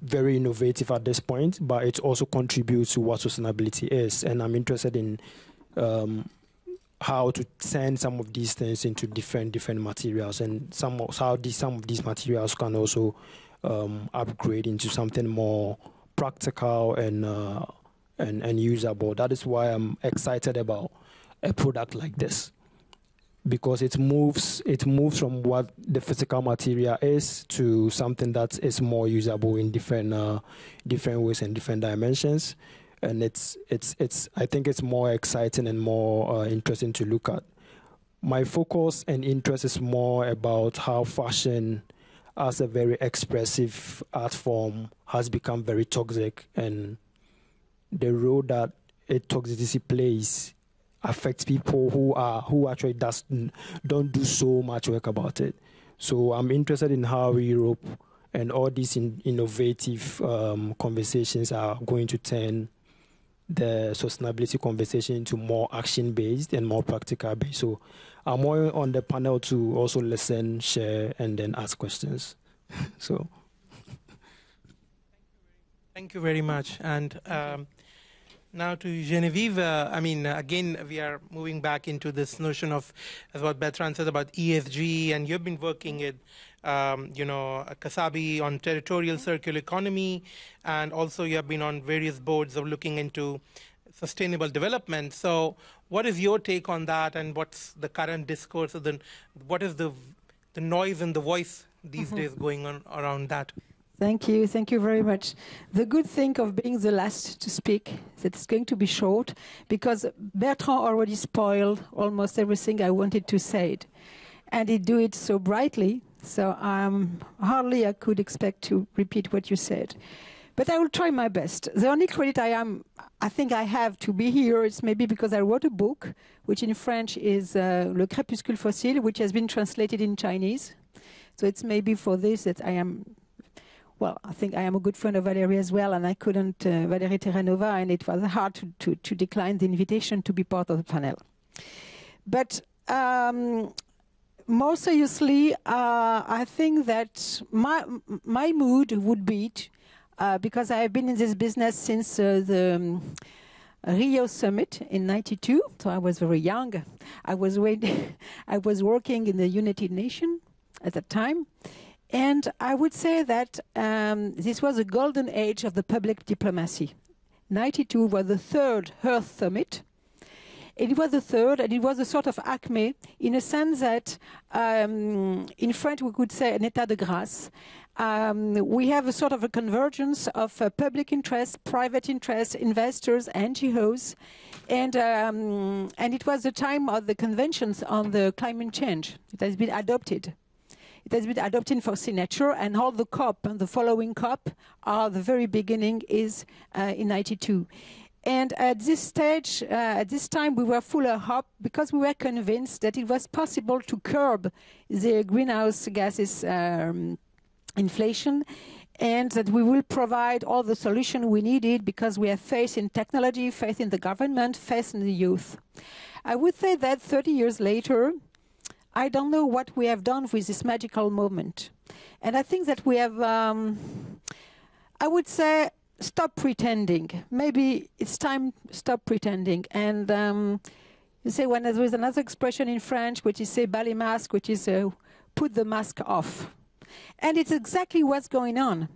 S6: very innovative at this point, but it also contributes to what sustainability is. And I'm interested in um, how to turn some of these things into different different materials, and some of, how these some of these materials can also um, upgrade into something more practical and uh, and and usable. That is why I'm excited about a product like this. Because it moves it moves from what the physical material is to something that is more usable in different uh, different ways and different dimensions. And it's it's it's I think it's more exciting and more uh, interesting to look at. My focus and interest is more about how fashion as a very expressive art form has become very toxic and the role that a toxicity plays affects people who are who actually does don't do so much work about it. So I'm interested in how Europe and all these in, innovative um, conversations are going to turn the sustainability conversation into more action based and more practical based. So I'm more on the panel to also listen, share, and then ask questions. so.
S1: Thank you very much. And um, now to Geneviève, uh, I mean, uh, again, we are moving back into this notion of, as what Bertrand said about ESG, and you've been working with, um, you know, Casabee on territorial circular economy, and also you have been on various boards of looking into sustainable development. So, what is your take on that, and what's the current discourse? Of the, what is the the noise and the voice these mm-hmm. days going on around that?
S7: Thank you. Thank you very much. The good thing of being the last to speak is that it's going to be short because Bertrand already spoiled almost everything I wanted to say. And he do it so brightly, so um, hardly I could expect to repeat what you said. But I will try my best. The only credit I am, I think I have to be here is maybe because I wrote a book, which in French is uh, Le Crépuscule Fossile, which has been translated in Chinese. So it's maybe for this that I am well, I think I am a good friend of Valerie as well, and I couldn't, uh, Valerie Terranova, and it was hard to, to, to, decline the invitation to be part of the panel. But um, more seriously, uh, I think that my, my mood would be, uh, because I have been in this business since uh, the um, Rio Summit in 92, so I was very young. I was, I was working in the United Nations at that time. And I would say that um, this was a golden age of the public diplomacy. 92 was the third Earth Summit. It was the third, and it was a sort of acme in a sense that um, in French we could say an état de grâce. Um, we have a sort of a convergence of uh, public interest, private interest, investors, NGOs, and um, and it was the time of the conventions on the climate change. It has been adopted. It has been adopted for signature, and all the COP and the following COP are the very beginning is uh, in 92. And at this stage, uh, at this time, we were full of hope because we were convinced that it was possible to curb the greenhouse gases um, inflation and that we will provide all the solution we needed because we have faith in technology, faith in the government, faith in the youth. I would say that 30 years later, I don't know what we have done with this magical moment. And I think that we have, um, I would say, stop pretending. Maybe it's time stop pretending. And um, you say when there is another expression in French, which is say "bas mask," which is uh, put the mask off. And it's exactly what's going on.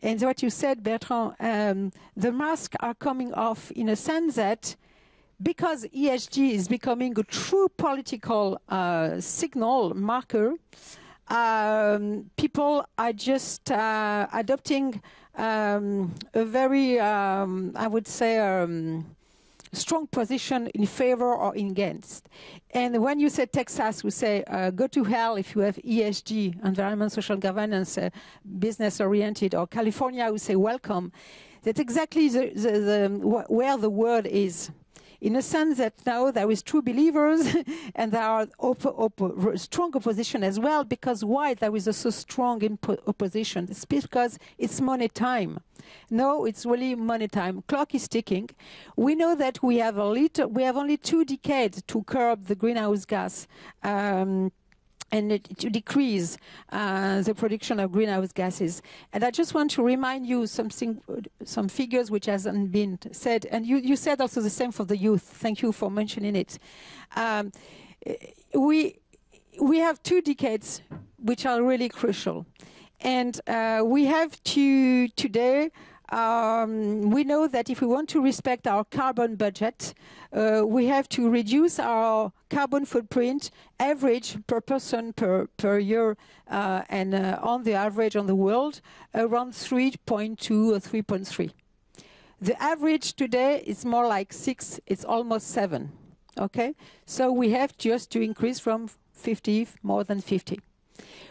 S7: And what you said, Bertrand, um, the masks are coming off in a sense that because ESG is becoming a true political uh, signal marker, um, people are just uh, adopting um, a very, um, I would say, um, strong position in favor or against. And when you say Texas, we say uh, go to hell if you have ESG, environment, social governance, uh, business oriented, or California, we say welcome. That's exactly the, the, the, where the world is in a sense that now there is true believers and there are op- op- strong opposition as well because why there is a so strong opposition? It's because it's money time. No it's really money time. Clock is ticking. We know that we have a little, we have only two decades to curb the greenhouse gas um, and to decrease uh, the production of greenhouse gases. And I just want to remind you something, some figures which hasn't been said. And you, you said also the same for the youth. Thank you for mentioning it. Um, we we have two decades which are really crucial, and uh, we have to today Um, we know that if we want to respect our carbon budget, uh, we have to reduce our carbon footprint average per person per, per year uh, and uh, on the average on the world around 3.2 or 3.3. The average today is more like six, it's almost seven. Okay? So we have just to increase from 50, more than 50.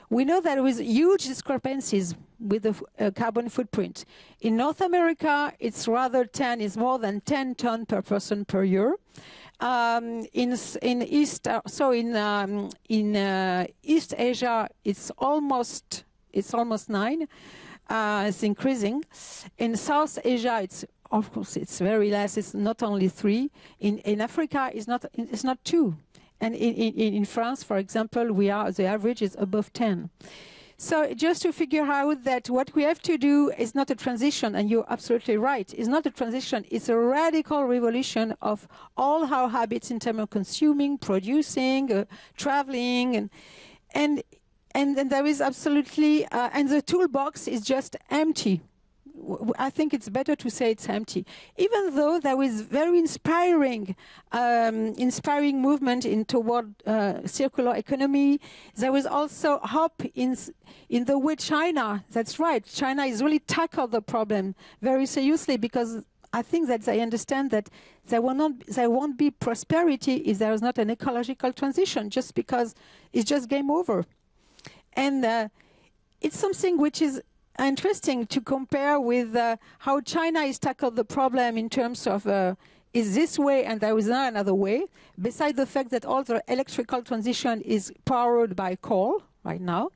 S7: We know that there is huge discrepancies with the uh, carbon footprint. In North America, it's rather 10, it's more than 10 ton per person per year. Um, in in East, uh, so in um, in uh, East Asia, it's almost it's almost nine. Uh, it's increasing. In South Asia, it's of course it's very less. It's not only three. In in Africa, it's not it's not two. And in, in, in France, for example, we are the average is above 10. So just to figure out that what we have to do is not a transition, and you're absolutely right, it's not a transition, it's a radical revolution of all our habits in terms of consuming, producing, uh, traveling, and, and, and, and there is absolutely, uh, and the toolbox is just empty. I think it's better to say it's empty, even though there is very inspiring, um, inspiring movement in toward uh, circular economy. There is also hope in in the way China. That's right. China is really tackled the problem very seriously because I think that they understand that there will not there won't be prosperity if there is not an ecological transition. Just because it's just game over, and uh, it's something which is interesting to compare with uh, how China has tackled the problem in terms of uh, is this way and there is not another way, besides the fact that all the electrical transition is powered by coal right now.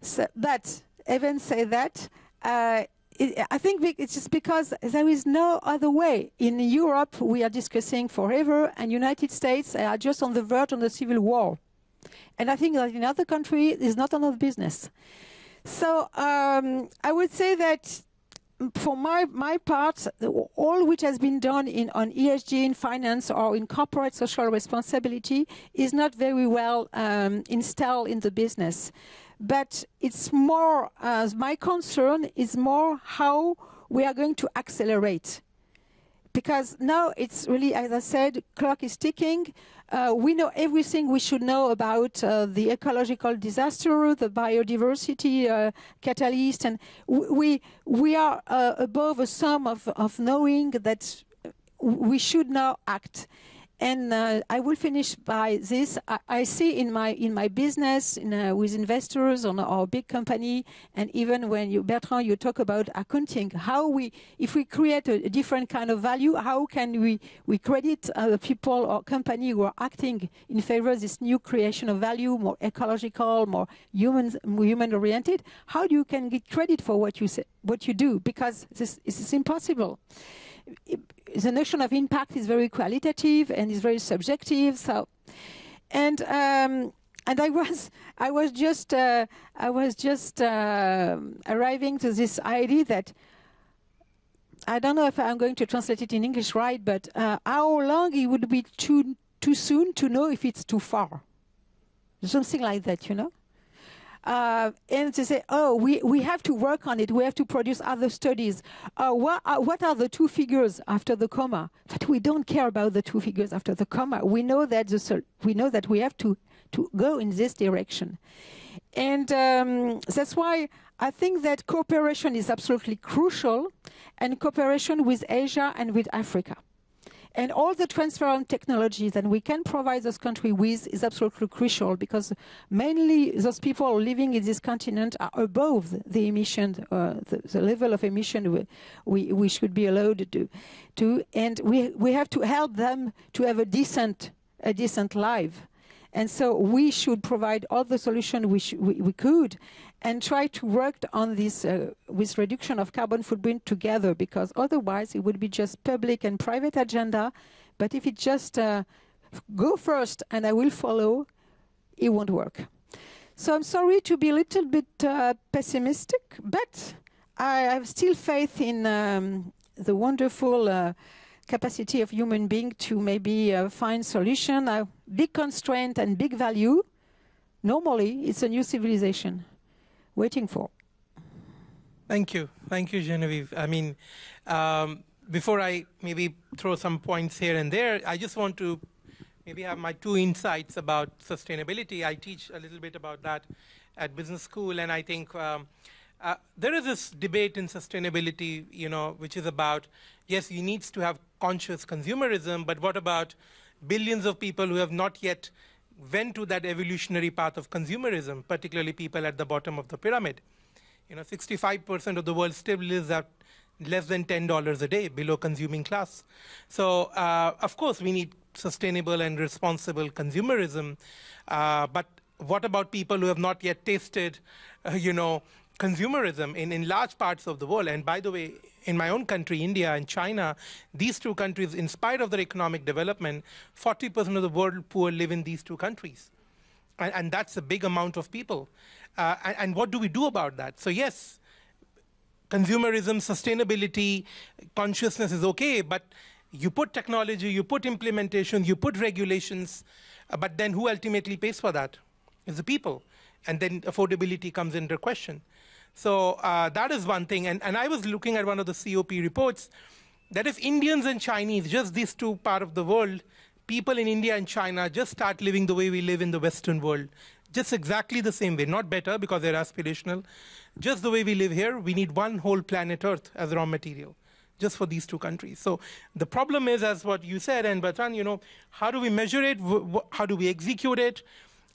S7: So, but even say that, uh, it, I think it's just because there is no other way. In Europe, we are discussing forever, and United States are just on the verge of the civil war. And I think that in other countries, it's not another business. So um, I would say that for my, my part, all which has been done in, on ESG in finance or in corporate social responsibility is not very well um, installed in the business. But it's more, uh, my concern is more how we are going to accelerate. Because now it's really, as I said, clock is ticking. Uh, we know everything we should know about uh, the ecological disaster, the biodiversity uh, catalyst, and we we are uh, above a sum of, of knowing that we should now act. And uh, I will finish by this. I, I, see in my in my business in, uh, with investors on our big company, and even when you Bertrand, you talk about accounting. How we, if we create a, a different kind of value, how can we we credit people or company who are acting in favor of this new creation of value, more ecological, more human human oriented? How do you can get credit for what you say, what you do? Because this, this is impossible the notion of impact is very qualitative and is very subjective. So, and um, and I was I was just uh, I was just uh, arriving to this idea that I don't know if I'm going to translate it in English right, but uh, how long it would be too too soon to know if it's too far, something like that, you know uh, and to say, oh, we, we have to work on it. We have to produce other studies. Uh, what, uh, what are the two figures after the comma? But we don't care about the two figures after the comma. We know that the, we know that we have to to go in this direction, and um, that's why I think that cooperation is absolutely crucial, and cooperation with Asia and with Africa. And all the transfer of technologies that we can provide those countries with is absolutely crucial because mainly those people living in this continent are above the emission, uh, the, the, level of emission we, we, we should be allowed to, to. And we, we have to help them to have a decent, a decent life. And so we should provide all the solution we, we, we could and try to work on this uh, with reduction of carbon footprint together because otherwise it would be just public and private agenda. But if it just uh, go first and I will follow, it won't work. So I'm sorry to be a little bit uh, pessimistic, but I have still faith in um, the wonderful uh, capacity of human being to maybe uh, find solution. A big constraint and big value. Normally, it's a new civilization waiting for.
S1: Thank you. Thank you, Geneviève. I mean, um, before I maybe throw some points here and there, I just want to maybe have my two insights about sustainability. I teach a little bit about that at business school, and I think um, uh, there is this debate in sustainability, you know, which is about yes, you needs to have conscious consumerism, but what about billions of people who have not yet went to that evolutionary path of consumerism, particularly people at the bottom of the pyramid? You know, 65% of the world still lives at less than $10 a day below consuming class. So, uh, of course, we need sustainable and responsible consumerism. Uh, but what about people who have not yet tasted, uh, you know, consumerism in, in large parts of the world? And by the way, in my own country, India and China, these two countries, in spite of their economic development, 40% of the world poor live in these two countries. And, and that's a big amount of people. Uh, and, and what do we do about that? So, yes, consumerism, sustainability, consciousness is okay, but you put technology, you put implementation, you put regulations, uh, but then who ultimately pays for that? It's the people. And then affordability comes into question. So uh, that is one thing. And, and I was looking at one of the COP reports that if Indians and Chinese, just these two part of the world, people in India and China just start living the way we live in the Western world, just exactly the same way, not better because they're aspirational, just the way we live here, we need one whole planet Earth as raw material just for these two countries. So the problem is, as what you said, and Bertrand, you know, how do we measure it? How do we execute it?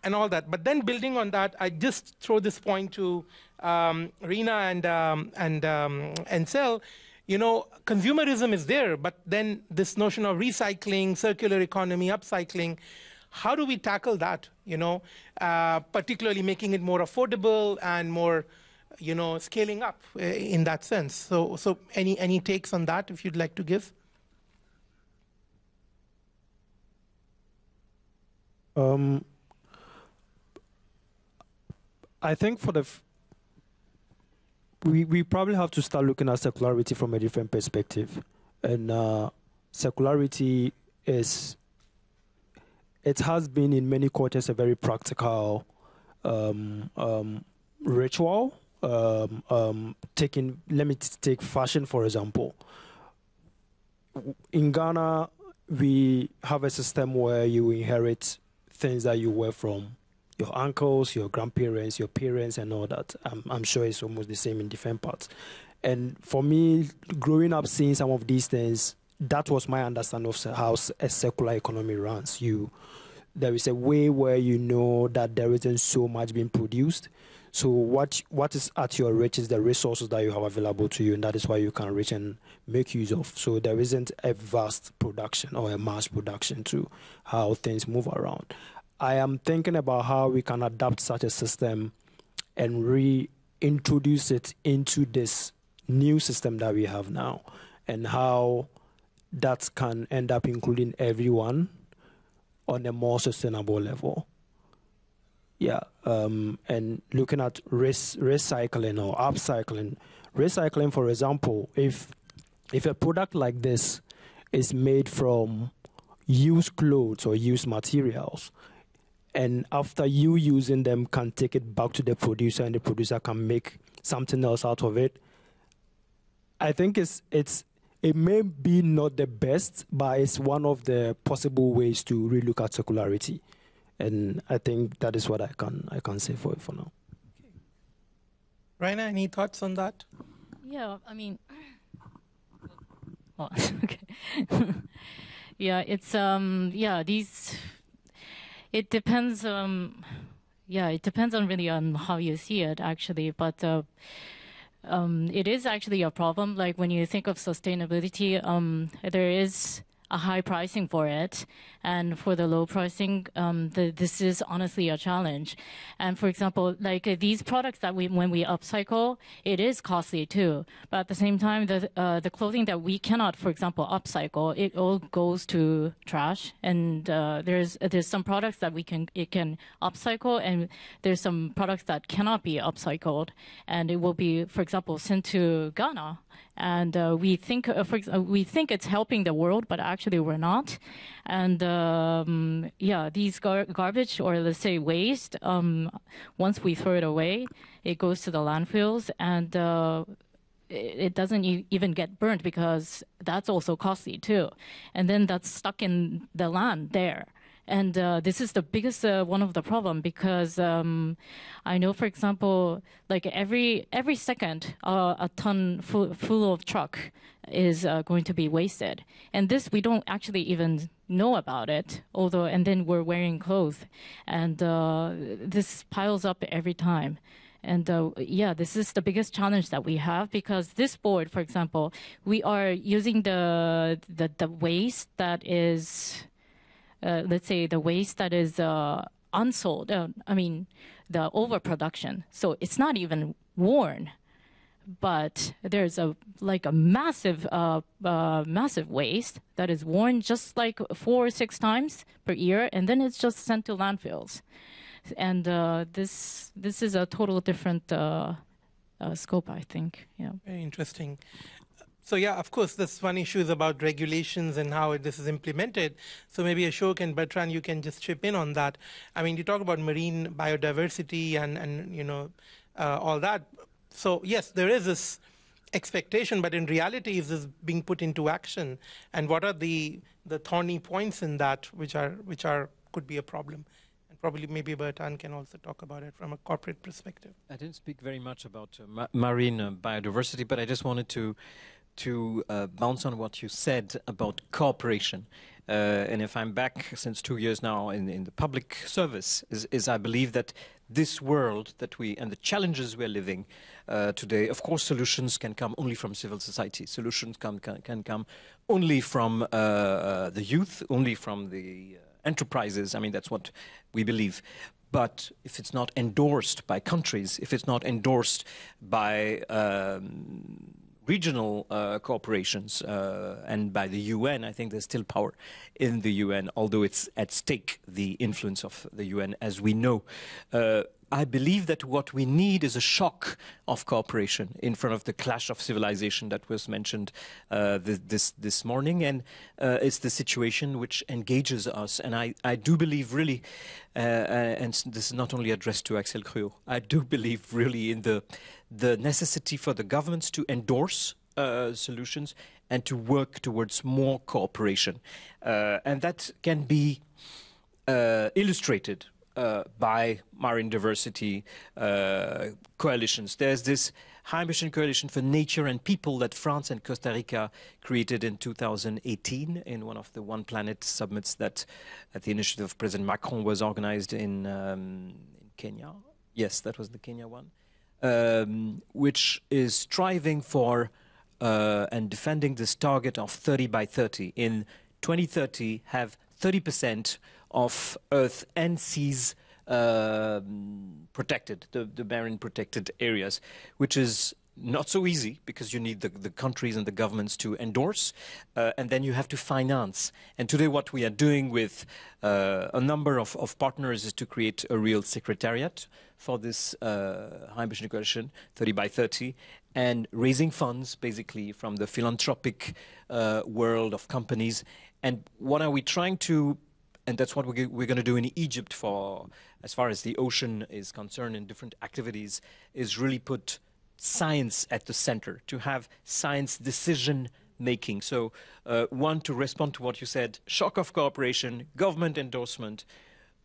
S1: And all that. But then building on that, I just throw this point to um, Reina and, um, and um, and Sel. You know, consumerism is there, but then this notion of recycling, circular economy, upcycling, how do we tackle that? You know, uh, particularly making it more affordable and more you know, scaling up uh, in that sense. So, so any any takes on that, if you'd like to give?
S6: Um, I think for the we we probably have to start looking at circularity from a different perspective, and uh, circularity is it has been in many quarters a very practical um, um, ritual um, um, taking, let me take fashion for example. In Ghana, we have a system where you inherit things that you wear from your uncles, your grandparents, your parents, and all that. I'm, I'm sure it's almost the same in different parts. And for me, growing up seeing some of these things, that was my understanding of how a circular economy runs. You, there is a way where you know that there isn't so much being produced, so what what is at your reach is the resources that you have available to you, and that is why you can reach and make use of. So there isn't a vast production or a mass production to how things move around. I am thinking about how we can adapt such a system and reintroduce it into this new system that we have now, and how that can end up including everyone on a more sustainable level. Yeah, um, and looking at res- recycling or upcycling. Recycling, for example, if if a product like this is made from used clothes or used materials, and after you using them, can take it back to the producer, and the producer can make something else out of it. I think it's it's it may be not the best, but it's one of the possible ways to relook at circularity and I think that is what I can I can say for it for now.
S1: Okay. Reina, any thoughts on that?
S4: Yeah, I mean, oh, okay. yeah, it's um, yeah, these. It depends. Um, yeah, it depends on really on how you see it actually, but. Uh, um, it is actually a problem. Like when you think of sustainability, um, there is a high pricing for it. And for the low pricing, um, the, this is honestly a challenge. And for example, like uh, these products that we, when we upcycle, it is costly too. But at the same time, the, uh, the clothing that we cannot, for example, upcycle, it all goes to trash. And, uh, there's, there's some products that we can, it can upcycle and there's some products that cannot be upcycled. And it will be, for example, sent to Ghana and uh, we think, uh, for uh, we think it's helping the world, but actually we're not. And um, yeah, these gar- garbage or let's say waste, um, once we throw it away, it goes to the landfills, and uh, it it doesn't e- even get burnt because that's also costly too. And then that's stuck in the land there. And uh, this is the biggest uh, one of the problem because um, I know, for example, like every every second, uh, a ton full, full of truck is uh, going to be wasted, and this we don't actually even know about it. Although, and then we're wearing clothes, and uh, this piles up every time. And uh, yeah, this is the biggest challenge that we have because this board, for example, we are using the the, the waste that is, let's say, the waste that is uh, unsold. Uh, I mean, the overproduction. So it's not even worn, but there's a like a massive, uh, uh, massive waste that is worn just like four or six times per year, and then it's just sent to landfills and uh, this this is a total different uh, uh, scope, I think. Yeah.
S1: Very interesting. So yeah, of course, this one issue is about regulations and how this is implemented. So maybe Ashok and Bertrand, you can just chip in on that. I mean, you talk about marine biodiversity and and you know uh, all that. So yes, there is this expectation, but in reality, is this being put into action? And what are the the thorny points in that, which are which are could be a problem? And probably maybe Bertrand can also talk about it from a corporate perspective.
S3: I didn't speak very much about uh, ma- marine uh, biodiversity, but I just wanted to to uh, bounce on what you said about cooperation. Uh, and if I'm back since two years now in, in the public service, is, is I believe that this world that we and the challenges we're living uh, today, of course, solutions can come only from civil society. Solutions can, can, can come only from uh, uh, the youth, only from the uh, enterprises. I mean, that's what we believe. But if it's not endorsed by countries, if it's not endorsed by um, regional uh, corporations uh, and by the UN, I think there's still power in the UN, although it's at stake the influence of the UN, as we know. Uh, I believe that what we need is a shock of cooperation in front of the clash of civilization that was mentioned uh, this, this, morning, and uh, it's the situation which engages us. And I, I do believe really, uh, and this is not only addressed to Axel Cruau, I do believe really in the the necessity for the governments to endorse uh, solutions and to work towards more cooperation. Uh, and that can be uh, illustrated uh, by marine diversity uh, coalitions. There's this High Ambition Coalition for Nature and People that France and Costa Rica created in 2018 in one of the One Planet summits that, at the initiative of President Macron, was organized in, um, in Kenya. Yes, that was the Kenya one um, which is striving for uh, and defending this target of 30 by 30. In 2030, have 30% of Earth and seas um protected, the, the marine protected areas, which is not so easy because you need the, the countries and the governments to endorse, uh, and then you have to finance. And today, what we are doing with uh, a number of, of partners is to create a real secretariat for this uh, high ambition coalition, 30 by 30, and raising funds basically from the philanthropic uh, world of companies. And what are we trying to and that's what we're, we're going to do in Egypt for, as far as the ocean is concerned, in different activities, is really put science at the center, to have science decision making. So, uh, one, to respond to what you said shock of cooperation, government endorsement,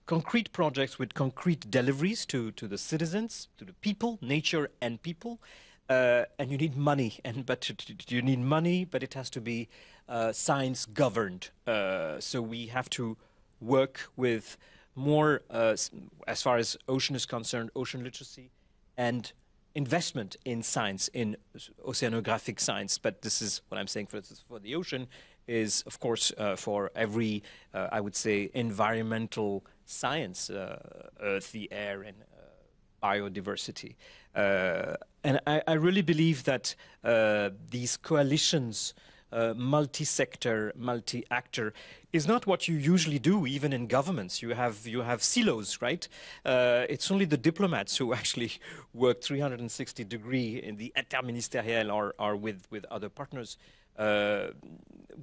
S3: concrete projects with concrete deliveries to, to the citizens, to the people, nature and people. Uh, and you need money, and but you need money, but it has to be uh, science governed. Uh, so we have to work with more, uh, as far as ocean is concerned, ocean literacy, and investment in science, in oceanographic science, but this is what I'm saying for, for the ocean, is of course uh, for every, uh, I would say, environmental science, uh, earth, the air, and uh, biodiversity. Uh, and I, I really believe that uh, these coalitions multi-sector, multi-actor is not what you usually do, even in governments. You have you have silos, right? Uh, it's only the diplomats who actually work 360 degree in the interministériel or with with other partners. Uh,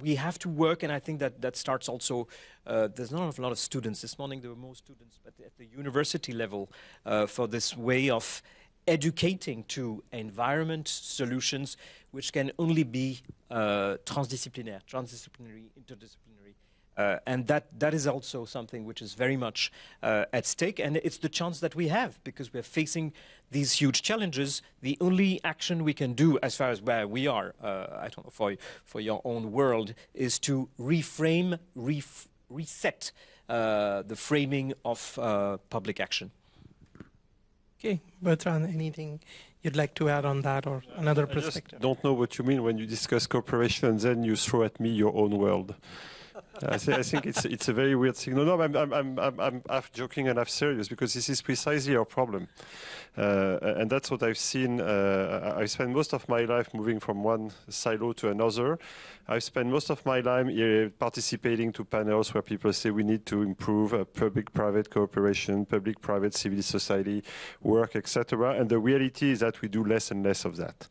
S3: we have to work, and I think that that starts also. Uh, there's not a lot of students this morning. There were more students, but at the university level, uh, for this way of educating to environment solutions, which can only be uh, transdisciplinaire, transdisciplinary, interdisciplinary. Uh, and that, that is also something which is very much uh, at stake. And it's the chance that we have because we're facing these huge challenges. The only action we can do, as far as where we are, uh, I don't know, for, for your own world, is to reframe, ref reset uh, the framing of uh, public action.
S1: Okay, Bertrand, anything you'd like to add on that or another
S2: I
S1: perspective?
S2: just don't know what you mean when you discuss cooperation and then you throw at me your own world. I, th- I think it's it's a very weird signal. No, I'm I'm I'm I'm, half joking and half serious because this is precisely our problem, uh, and that's what I've seen. Uh, I spent most of my life moving from one silo to another. I've spent most of my time uh, participating to panels where people say we need to improve uh, public-private cooperation, public-private civil society work, etc. And the reality is that we do less and less of that.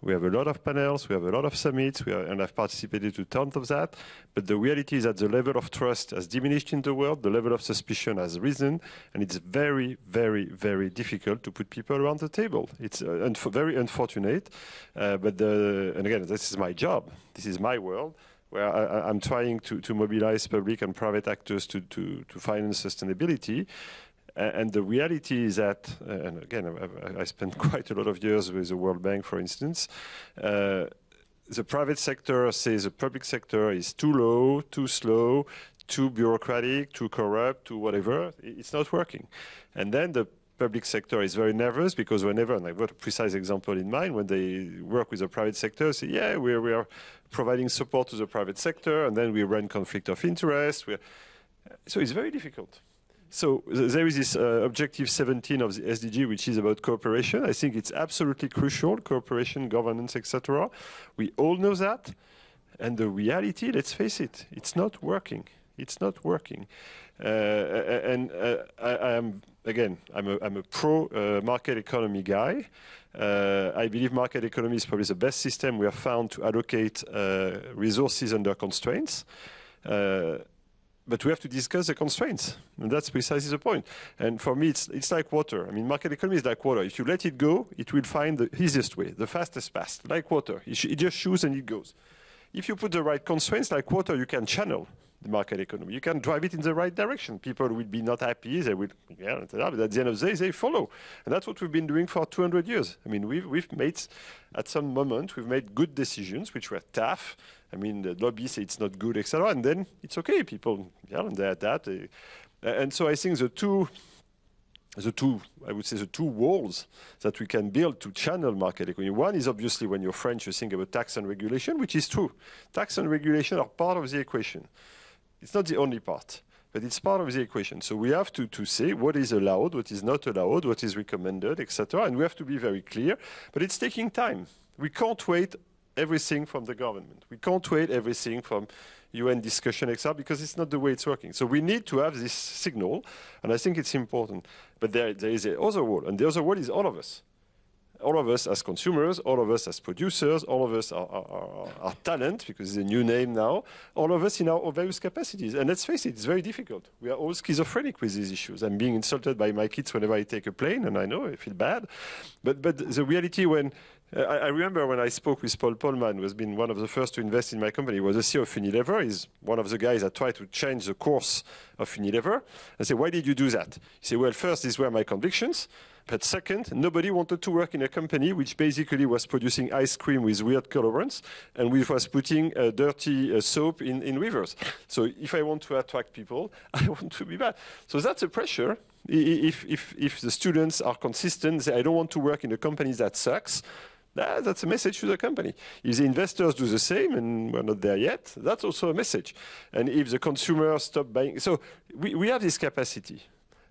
S2: We have a lot of panels, we have a lot of summits, are, and I've participated to tons of that. But the reality is that the level of trust has diminished in the world, the level of suspicion has risen, and it's very, very, very difficult to put people around the table. It's uh, very unfortunate, uh, but the, and again, this is my job, this is my world. Where I, I'm trying to, to mobilize public and private actors to, to, to finance sustainability. And the reality is that, uh, and again, I spent quite a lot of years with the World Bank, for instance. Uh, the private sector says the public sector is too low, too slow, too bureaucratic, too corrupt, too whatever. It's not working. And then the public sector is very nervous because whenever, and I've got a precise example in mind, when they work with the private sector, say, yeah, we're, we are providing support to the private sector, and then we run conflict of interest. We're, so it's very difficult. So there is this uh, objective 17 of the SDG, which is about cooperation. I think it's absolutely crucial, cooperation, governance, etc. We all know that. And the reality, let's face it, it's not working. It's not working. Uh, and uh, I, I am, again, I'm a, I'm a pro uh, market economy guy. Uh, I believe market economy is probably the best system we have found to allocate uh, resources under constraints. But we have to discuss the constraints, and that's precisely the point. And for me, it's it's like water. I mean, market economy is like water. If you let it go, it will find the easiest way, the fastest path, like water. It, it just shoots and it goes. If you put the right constraints, like water, you can channel the market economy. You can drive it in the right direction. People will be not happy. They will, yeah, but at the end of the day, they follow. And that's what we've been doing for 200 years. I mean, we've, we've made, at some moment, we've made good decisions, which were tough. I mean, the lobbyists say it's not good, etc. And then it's okay. People, yeah, and they adapt. They, uh, and so I think the two the two, I would say, the two walls that we can build to channel market economy. One is obviously when you're French, you think about tax and regulation, which is true. Tax and regulation are part of the equation. It's not the only part, but it's part of the equation. So we have to, to say what is allowed, what is not allowed, what is recommended, etc. And we have to be very clear. But it's taking time. We can't wait everything from the government. We can't wait everything from UN discussion, etc., because it's not the way it's working. So we need to have this signal, and I think it's important. But there, there is a other world, and the other world is all of us. All of us as consumers, all of us as producers, all of us are, talent, because it's a new name now, all of us in our various capacities. And let's face it, it's very difficult. We are all schizophrenic with these issues. I'm being insulted by my kids whenever I take a plane, and I know I feel bad. But, but the reality when uh, I, I remember when I spoke with Paul Polman, who has been one of the first to invest in my company. He was the CEO of Unilever. He's one of the guys that tried to change the course of Unilever. I said, why did you do that? He said, well, first, these were my convictions. But second, nobody wanted to work in a company which basically was producing ice cream with weird colorants and which was putting uh, dirty uh, soap in, in rivers. So if I want to attract people, I want to be bad. So that's a pressure. If, if, if the students are consistent, say, I don't want to work in a company that sucks, that- that's a message to the company. If the investors do the same, and we're not there yet, that's also a message. And if the consumers stop buying, so we, we have this capacity.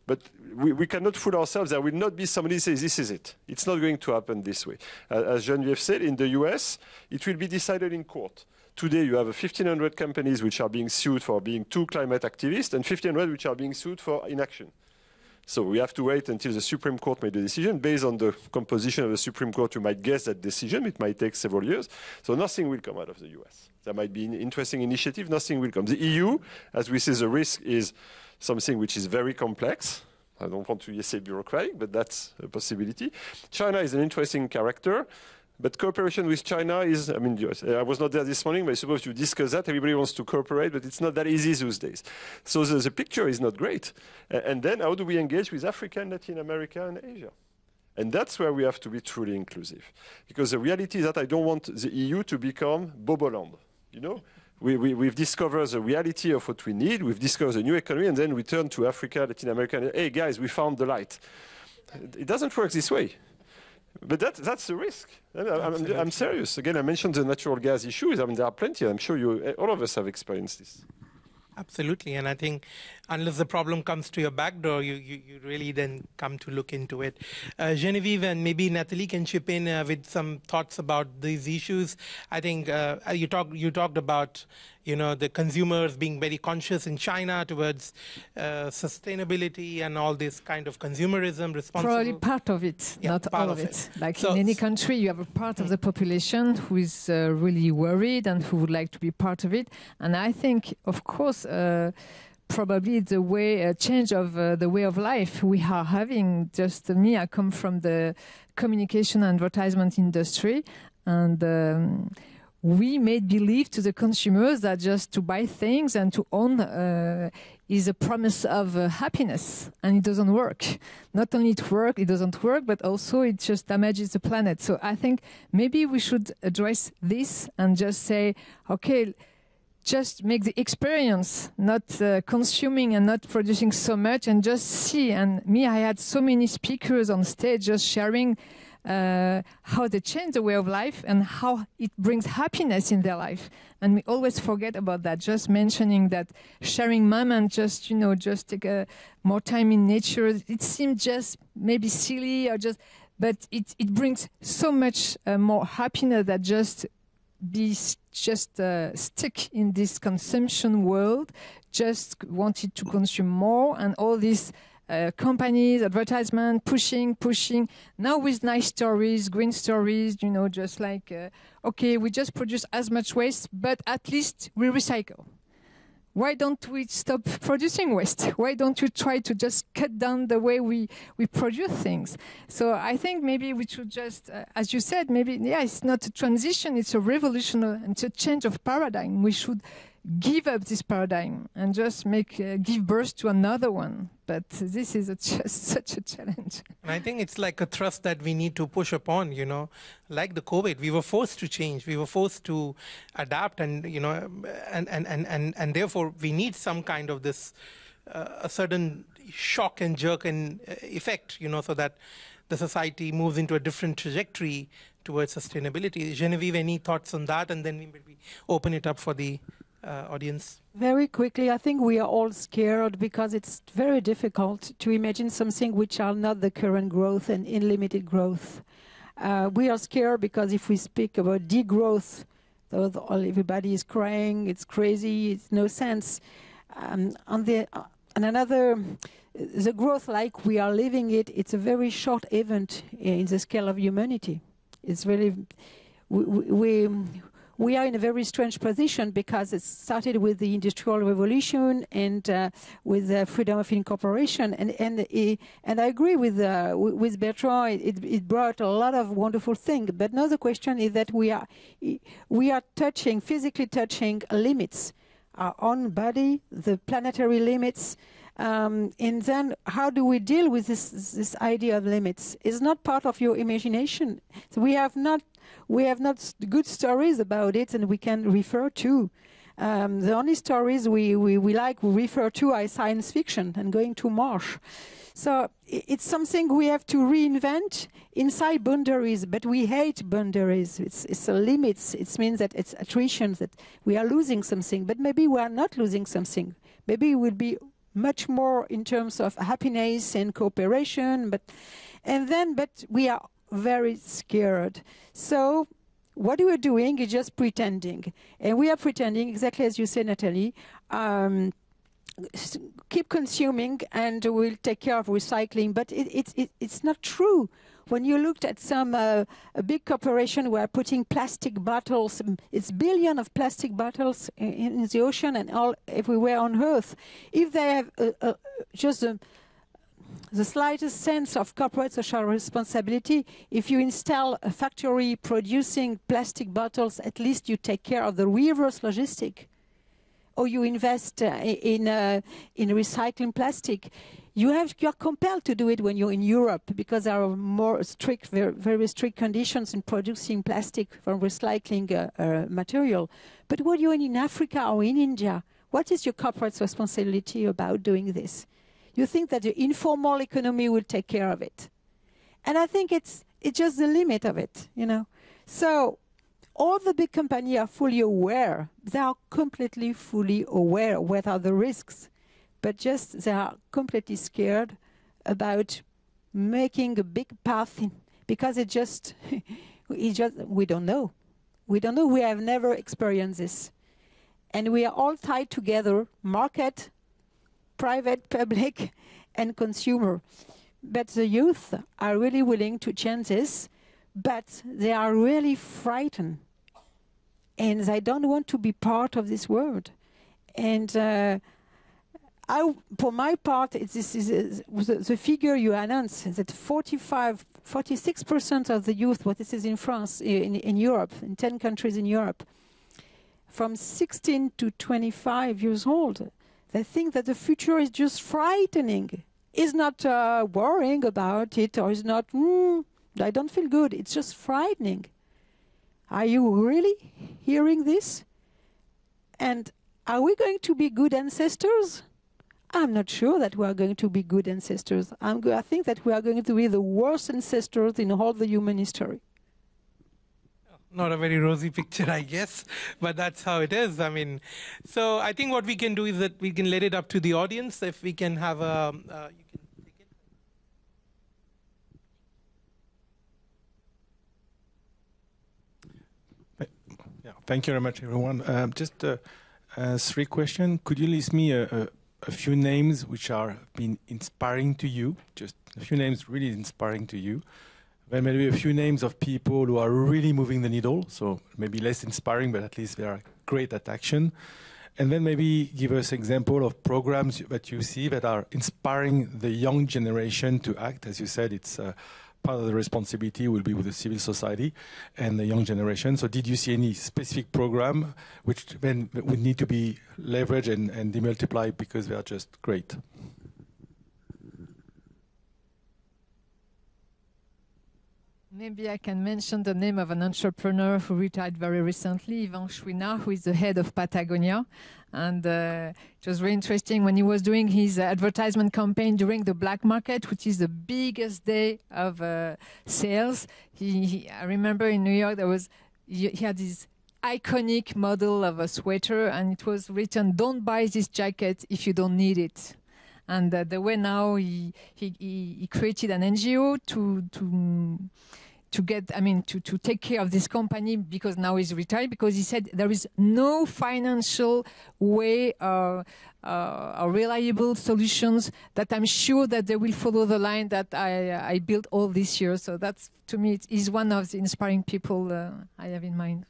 S2: But we, we cannot fool ourselves. There will not be somebody who says, this is it. It's not going to happen this way. As Geneviève said, in the US, it will be decided in court. Today, you have 1,500 companies which are being sued for being too climate activists and 1,500 which are being sued for inaction. So we have to wait until the Supreme Court made a decision. Based on the composition of the Supreme Court, you might guess that decision. It might take several years. So nothing will come out of the US. There might be an interesting initiative. Nothing will come. The EU, as we see, the risk is something which is very complex. I don't want to say bureaucratic, but that's a possibility. China is an interesting character. But cooperation with China is, I mean, I was not there this morning, but I suppose you discuss that. Everybody wants to cooperate, but it's not that easy these days. So the, the picture is not great. And then how do we engage with Africa, and Latin America, and Asia? And that's where we have to be truly inclusive. Because the reality is that I don't want the EU to become Boboland. You know? We, we, we've discovered the reality of what we need. We've discovered a new economy, and then we turn to Africa, Latin America, and hey, guys, we found the light. It doesn't work this way. But that, that's the risk. I'm, I'm, I'm, serious. Again, I mentioned the natural gas issues. I mean, there are plenty. I'm sure you, all of us have experienced this.
S1: Absolutely. And I think unless the problem comes to your back door, you, you, you really then come to look into it. Uh, Geneviève and maybe Nathalie can chip in uh, with some thoughts about these issues. I think uh, you, talk, you talked about you know the consumers being very conscious in China towards uh, sustainability and all this kind of consumerism responsible.
S5: Probably part of it, yeah, not all of it. it. Like so, in any country, you have a part of the population who is uh, really worried and who would like to be part of it. And I think, of course. Uh, probably the way a change of uh, the way of life we are having just me i come from the communication advertisement industry and um, we made believe to the consumers that just to buy things and to own uh, is a promise of uh, happiness and it doesn't work. Not only it work it doesn't work but also it just damages the planet. So i think maybe we should address this and just say okay just make the experience not uh, consuming and not producing so much and just see. And me i had so many speakers on stage just sharing uh, how they change the way of life and how it brings happiness in their life. And we always forget about that. Just mentioning that sharing moment, just you know, just take a, more time in nature. It seems just maybe silly or just, but it it brings so much uh, more happiness that just be just uh, stick in this consumption world, just wanted to consume more, and all this uh, companies, advertisement, pushing, pushing. Now with nice stories, green stories, you know, just like, uh, okay, we just produce as much waste, but at least we recycle. Why don't we stop producing waste? Why don't you try to just cut down the way we, we produce things? So I think maybe we should just, uh, as you said, maybe, yeah, it's not a transition, it's a revolution, uh, it's a change of paradigm. We should give up this paradigm and just make uh, give birth to another one. But this is a just such a challenge.
S1: And i think it's like a thrust that we need to push upon you know. Like the covid we were forced to change. We were forced to adapt and you know and and and and, and therefore we need some kind of this uh, a certain shock and jerk and uh, effect you know so that the society moves into a different trajectory towards sustainability. Geneviève any thoughts on that and then we maybe open it up for the audience?
S7: Very quickly, I think we are all scared because it's very difficult to imagine something which are not the current growth and unlimited growth. Uh, we are scared because if we speak about degrowth, everybody is crying, it's crazy, it's no sense. Um, on the uh, and another, the growth like we are living it, it's a very short event in the scale of humanity. It's really we, we we are in a very strange position because it started with the Industrial Revolution and uh, with the freedom of incorporation. And and and I agree with uh, with Bertrand. It, it brought a lot of wonderful things. But now the question is that we are we are touching physically touching limits, our own body, the planetary limits. Um, and then how do we deal with this, this idea of limits? It's not part of your imagination. So we have not we have not good stories about it, and we can refer to. Um, the only stories we, we, we like, we refer to are science fiction and going to Mars. So it's something we have to reinvent inside boundaries, but we hate boundaries. It's, it's a limits. It means that it's attrition, that we are losing something, but maybe we are not losing something. Maybe it will be much more in terms of happiness and cooperation, but and then, but we are very scared. So what we're doing is just pretending. And we are pretending, exactly as you say, Nathalie. Um, keep consuming and we'll take care of recycling. But it, it, it, it's not true. When you looked at some uh, a big corporation who are putting plastic bottles, it's billion of plastic bottles in, in the ocean and all everywhere on Earth. If they have uh, uh, just a, the slightest sense of corporate social responsibility, if you install a factory producing plastic bottles, at least you take care of the reverse logistic. Or you invest uh, in, uh, in recycling plastic. You have, you're compelled to do it when you're in Europe because there are more strict, very, very strict conditions in producing plastic from recycling uh, uh material. But when you're in Africa or in India, what is your corporate responsibility about doing this? You think that the informal economy will take care of it. And I think it's it's just the limit of it, you know. So all the big companies are fully aware. They are completely fully aware what are the risks, but just they are completely scared about making a big path in, because it just it just we don't know. We don't know. We have never experienced this. And we are all tied together, market, private, public, and consumer. But the youth are really willing to change this, but they are really frightened. And they don't want to be part of this world. And uh, I, for my part, this is uh, the figure you announced that 45, 46% of the youth, what this is in France, in, in Europe, in 10 countries in Europe, from 16 to 25 years old, they think that the future is just frightening. Is not uh, worrying about it or is not, mm, I don't feel good. It's just frightening. Are you really hearing this? And are we going to be good ancestors? I'm not sure that we are going to be good ancestors. I think that we are going to be the worst ancestors in all the human history
S1: not a very rosy picture, I guess, but that's how it is. I mean, so I think what we can do is that we can let it up to the audience. If we can have a, uh, you can.
S8: Yeah, thank you very much, everyone. Um, just uh, uh, three questions. Could you list me a, a few names which are been inspiring to you? Just a few names really inspiring to you. Then maybe a few names of people who are really moving the needle, so maybe less inspiring, but at least they are great at action. And then maybe give us example of programs that you see that are inspiring the young generation to act. As you said, it's uh, part of the responsibility will be with the civil society and the young generation. So did you see any specific program which then would need to be leveraged and, and demultiplied because they are just great?
S5: Maybe I can mention the name of an entrepreneur who retired very recently, Yvon Chouinard, who is the head of Patagonia. And uh, it was very interesting when he was doing his advertisement campaign during the black market, which is the biggest day of uh, sales. He, he, I remember in New York, there was he, he had this iconic model of a sweater, and it was written, "Don't buy this jacket if you don't need it." And uh, the way now he, he, he created an NGO to to to get, I mean, to, to take care of this company because now he's retired because he said there is no financial way uh, uh, or reliable solutions that I'm sure that they will follow the line that I, I built all this year. So that's, to me, is one of the inspiring people uh, I have in mind.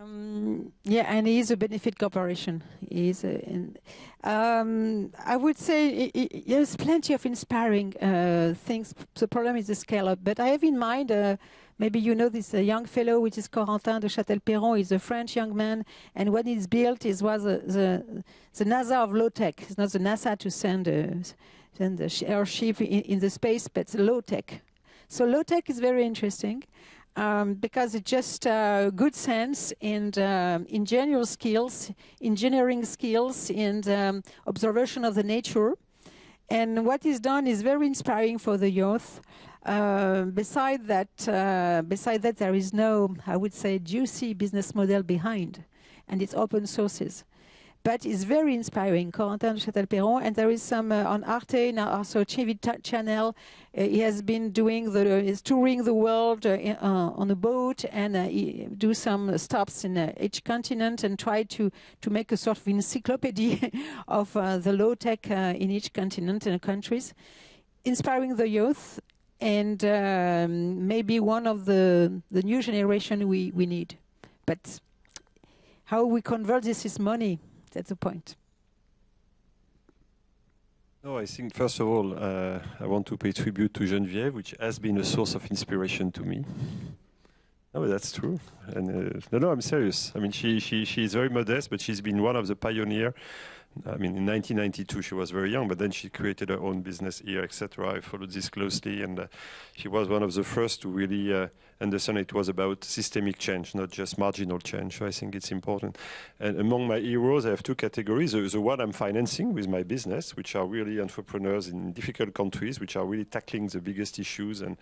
S7: Um, yeah, and he is a benefit corporation. He is, a, in, um, I would say, there's plenty of inspiring uh, things. The problem is the scale up. But I have in mind, uh, maybe you know this uh, young fellow, which is Corentin de Chatelperron. He's a French young man, and what he's built is was the the NASA of low tech. It's not the NASA to send uh, send the airship in, in the space, but low tech. So low tech is very interesting um, because it's just uh, good sense and engineering skills, engineering skills, and um, observation of the nature. And what is done is very inspiring for the youth. Uh, beside that, uh, beside that, there is no, I would say, juicy business model behind, and it's open sources. But it's very inspiring. Corentin de Chatelperron, and there is some uh, on Arte now also TV channel. Uh, he has been doing the is touring the world uh, uh, on a boat and uh, he do some stops in uh, each continent and try to to make a sort of encyclopedia of the low tech in each continent and countries, inspiring the youth and um, maybe one of the the new generation we we need, but. How we convert this is money that's the point.
S2: No, I think first of all, uh, I want to pay tribute to Geneviève, which has been a source of inspiration to me. No, that's true. And uh, no, no, I'm serious. I mean, she she she is very modest, but she's been one of the pioneer. I mean, in 1992 she was very young, but then she created her own business here, etc. I followed this closely, and uh, she was one of the first to really uh, understand it was about systemic change, not just marginal change. So I think it's important. And among my heroes, I have two categories. The, the one I'm financing with my business, which are really entrepreneurs in difficult countries, which are really tackling the biggest issues and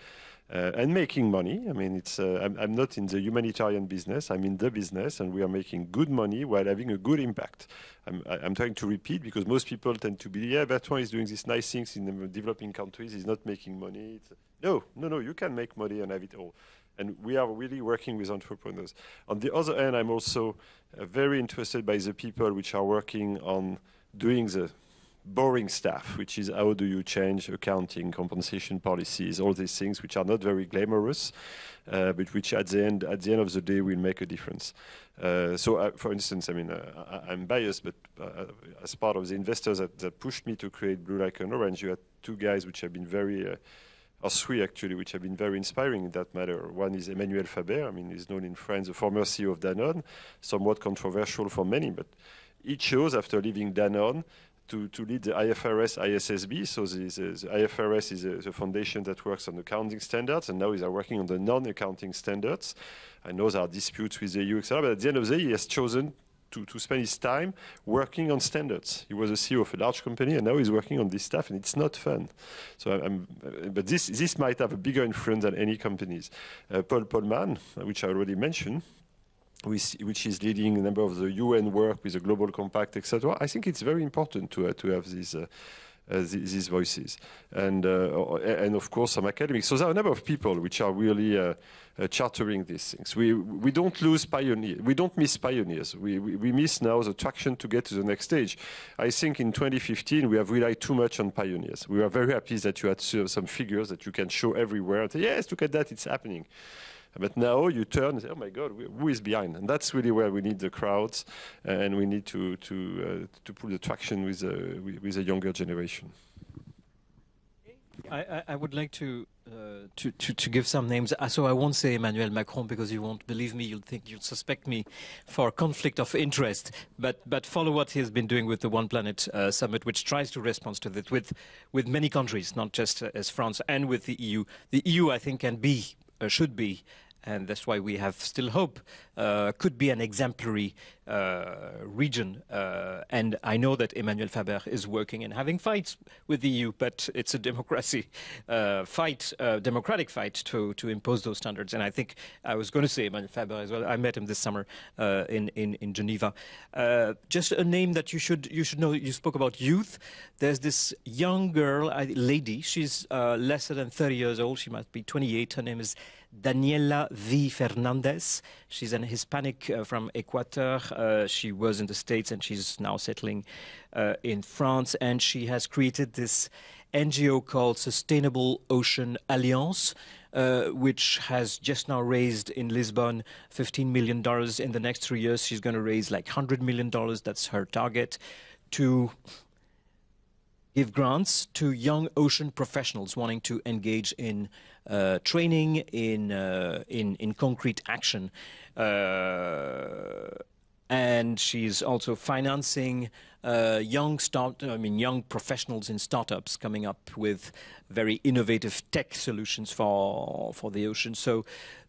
S2: uh, and making money. I mean, it's uh, I'm, I'm, not in the humanitarian business. I'm in the business, and we are making good money while having a good impact. I'm, I'm trying to repeat because most people tend to be, yeah, Bertrand is doing these nice things in the developing countries. He's not making money. It's, no, no, no. You can make money and have it all. And we are really working with entrepreneurs. On the other hand, I'm also uh, very interested by the people which are working on doing the boring stuff, which is how do you change accounting, compensation policies, all these things which are not very glamorous, uh, but which at the end at the end of the day will make a difference. Uh, so, uh, for instance, I mean, uh, I, am biased, but uh, as part of the investors that, that, pushed me to create Blue Like an Orange, you had two guys which have been very uh, or three actually, which have been very inspiring in that matter. One is Emmanuel Faber. I mean, he's known in France, the former CEO of Danone, somewhat controversial for many, but he chose after leaving Danone to, to lead the IFRS ISSB. So the, the, the IFRS is a, the foundation that works on accounting standards, and now he's working on the non-accounting standards. I know there are disputes with the EU, etc., but at the end of the day, he has chosen to, to spend his time working on standards. He was a CEO of a large company, and now he's working on this stuff, and it's not fun. So, I'm, but this this might have a bigger influence than any companies. Uh, Paul Polman, which I already mentioned, which, is leading a number of the UN work with the Global Compact, etc. I think it's very important to uh, to have these. Uh, uh, these voices, and uh, and of course some academics. So there are a number of people which are really uh, uh, chartering these things. We we don't lose pioneers. We don't miss pioneers. We, we, we miss now the traction to get to the next stage. I think in 2015 we have relied too much on pioneers. We are very happy that you had some figures that you can show everywhere. Say, yes, look at that, it's happening. But now you turn and say, oh my God, who is behind? And that's really where we need the crowds and we need to, to, uh, to pull the traction with, uh, with a younger generation.
S3: I, I, would like to, uh, to, to, to give some names. Uh, so I won't say Emmanuel Macron because you won't believe me. You'll think you'll suspect me for conflict of interest. But but follow what he has been doing with the One Planet uh, summit, which tries to respond to that with with many countries, not just uh, as France and with the EU. The EU, I think, can be Uh, should be and that's why we have still hope, uh, could be an exemplary uh, region. Uh, and I know that Emmanuel Faber is working and having fights with the EU, but it's a democracy uh, fight, uh, democratic fight to, to impose those standards. And I think I was going to say Emmanuel Faber as well. I met him this summer uh, in, in, in Geneva. just a name that you should, you should know. You spoke about youth. There's this young girl, lady. She's less than 30 years old. She must be 28. Her name is Daniela V. Fernandez. She's an Hispanic uh, from Ecuador. Uh, she was in the States and she's now settling uh, in France. And she has created this NGO called Sustainable Ocean Alliance. Uh, which has just now raised in Lisbon $15 million. In the next three years, she's going to raise like $100 million. That's her target to give grants to young ocean professionals wanting to engage in uh, training, in, uh, in, in concrete action. Uh, and she's also financing uh, young start, I mean, young professionals in startups coming up with very innovative tech solutions for for the ocean. So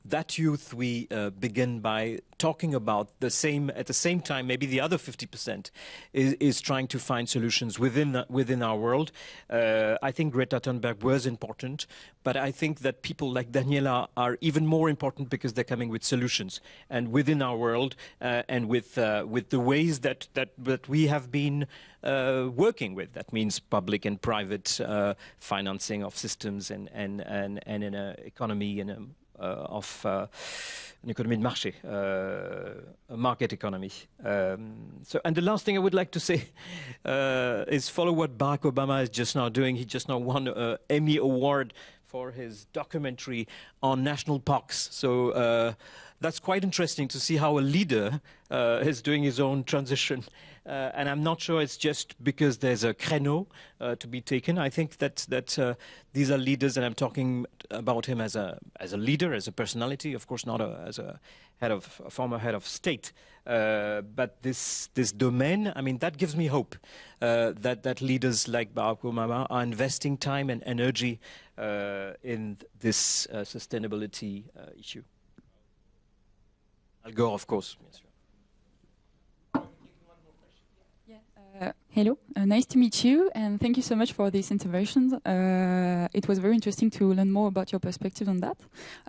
S3: that youth we uh, begin by talking about the same at the same time maybe the other 50% is, is trying to find solutions within within our world. Uh, i think greta thunberg was important but i think that people like daniela are even more important because they're coming with solutions. And within our world uh, and with uh, with the ways that that that we have been uh, working with. That means public and private uh, financing of systems and and and, and in an economy and a of uh, an economy de marché, uh, a market economy. Um, so, and the last thing I would like to say is follow what Barack Obama is just now doing. He just now won an Emmy Award for his documentary on national parks. So uh, that's quite interesting to see how a leader uh, is doing his own transition. Uh, and I'm not sure it's just because there's a creneau uh, to be taken. I think that that uh, these are leaders, and I'm talking about him as a as a leader, as a personality. Of course, not a, as a head of a former head of state. Uh, but this this domain, I mean, that gives me hope uh, that that leaders like Barack Obama are investing time and energy uh, in this sustainability issue. Al Gore, of course. Yes.
S9: Uh, hello, uh, nice to meet you, and thank you so much for this intervention. Uh, it was very interesting to learn more about your perspective on that.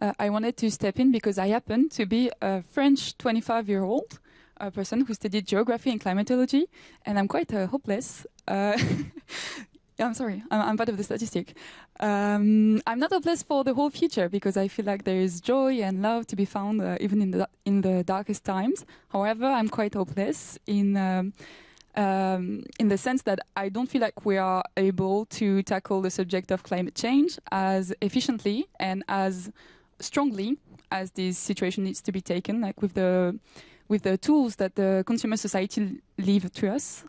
S9: Uh, I wanted to step in because I happen to be a French 25 year old uh, person who studied geography and climatology, and I'm quite uh, hopeless. I'm sorry, I'm, part of the statistic. Um, I'm not hopeless for the whole future because I feel like there is joy and love to be found even in the in the darkest times. However, I'm quite hopeless in. Um, um, in the sense that I don't feel like we are able to tackle the subject of climate change as efficiently and as strongly as this situation needs to be taken, like with the with the tools that the consumer society leave to us.